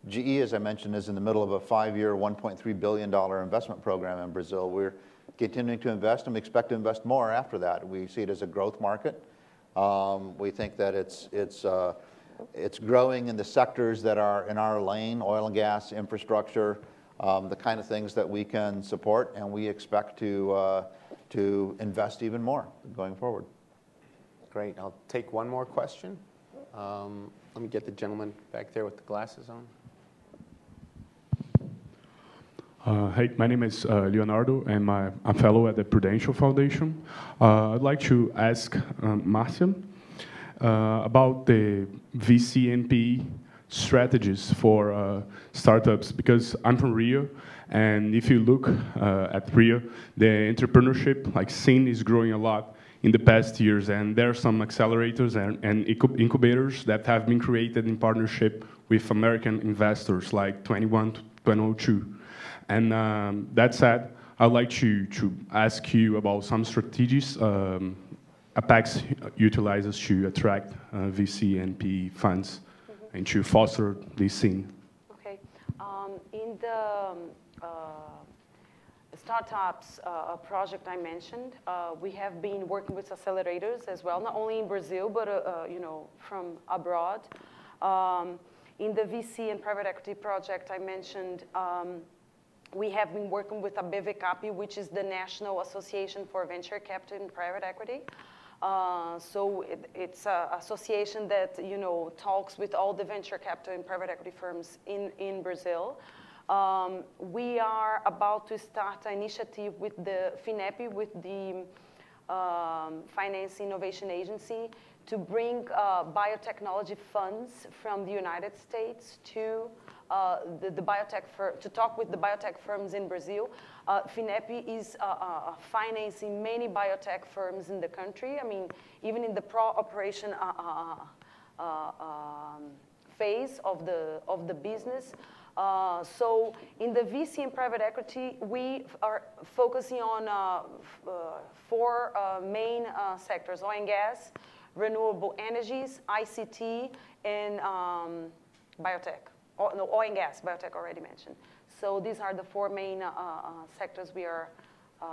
GE, as I mentioned, is in the middle of a five-year, $1.3 billion investment program in Brazil. We're continuing to invest and we expect to invest more after that. We see it as a growth market. Um, we think that it's, it's, uh, it's growing in the sectors that are in our lane, oil and gas, infrastructure, um, the kind of things that we can support, and we expect to, uh, to invest even more going forward. Great. I'll take one more question. Um, let me get the gentleman back there with the glasses on. Uh, hey, my name is uh, Leonardo, and I'm a fellow at the Prudential Foundation. Uh, I'd like to ask um, Marcia uh, about the VC and PE strategies for uh, startups, because I'm from Rio, and if you look uh, at Rio, the entrepreneurship like scene is growing a lot in the past years, and there are some accelerators and, and incubators that have been created in partnership with American investors like 21 to 202. And um, that said, I'd like to, to ask you about some strategies um, Apex utilizes to attract uh, VC and PE funds mm -hmm. and to foster this scene. Okay. Um, in the um, startups uh, project I mentioned, uh, we have been working with accelerators as well, not only in Brazil, but uh, uh, you know, from abroad. Um, in the VC and private equity project I mentioned, um, we have been working with ABVCAP, which is the National Association for Venture Capital and Private Equity. Uh, so it, it's an association that you know talks with all the venture capital and private equity firms in, in Brazil. Um, we are about to start an initiative with the FINEP, with the um, Finance Innovation Agency, to bring uh, biotechnology funds from the United States to uh, the, the, biotech to talk with the biotech firms in Brazil. Uh, is uh, uh, financing many biotech firms in the country. I mean, even in the pro-operation uh, um, phase of the, of the business. Uh, so in the VC and private equity, we are focusing on uh, four main sectors, oil and gas, renewable energies, ICT, and um, biotech oil, no, oil and gas, biotech already mentioned. So these are the four main uh, uh, sectors we are uh,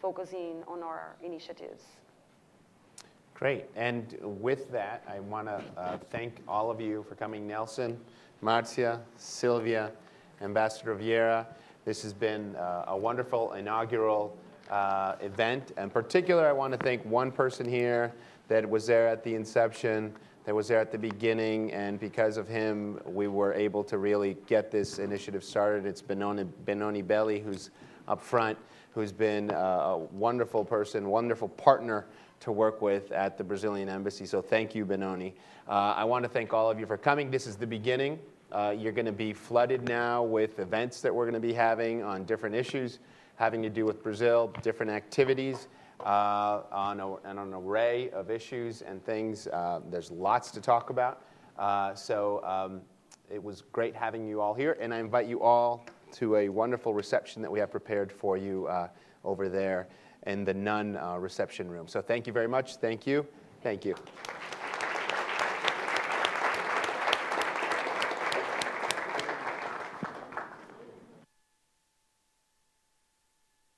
focusing on our initiatives. Great. And with that, I want to uh, thank all of you for coming. Nelson, Marcia, Silvia, Ambassador Vieira. This has been uh, a wonderful inaugural uh, event. In particular, I want to thank one person here that was there at the inception, that was there at the beginning, and because of him, we were able to really get this initiative started. It's Benoni, Benoni Belli, who's up front, who's been a wonderful person, wonderful partner to work with at the Brazilian Embassy. So thank you, Benoni. Uh, I want to thank all of you for coming. This is the beginning. Uh, you're going to be flooded now with events that we're going to be having on different issues having to do with Brazil, different activities uh, on, a, an array of issues and things. Uh, there's lots to talk about. Uh, so um, it was great having you all here, and I invite you all to a wonderful reception that we have prepared for you uh, over there in the Nunn uh, reception room. So thank you very much. Thank you. Thank you.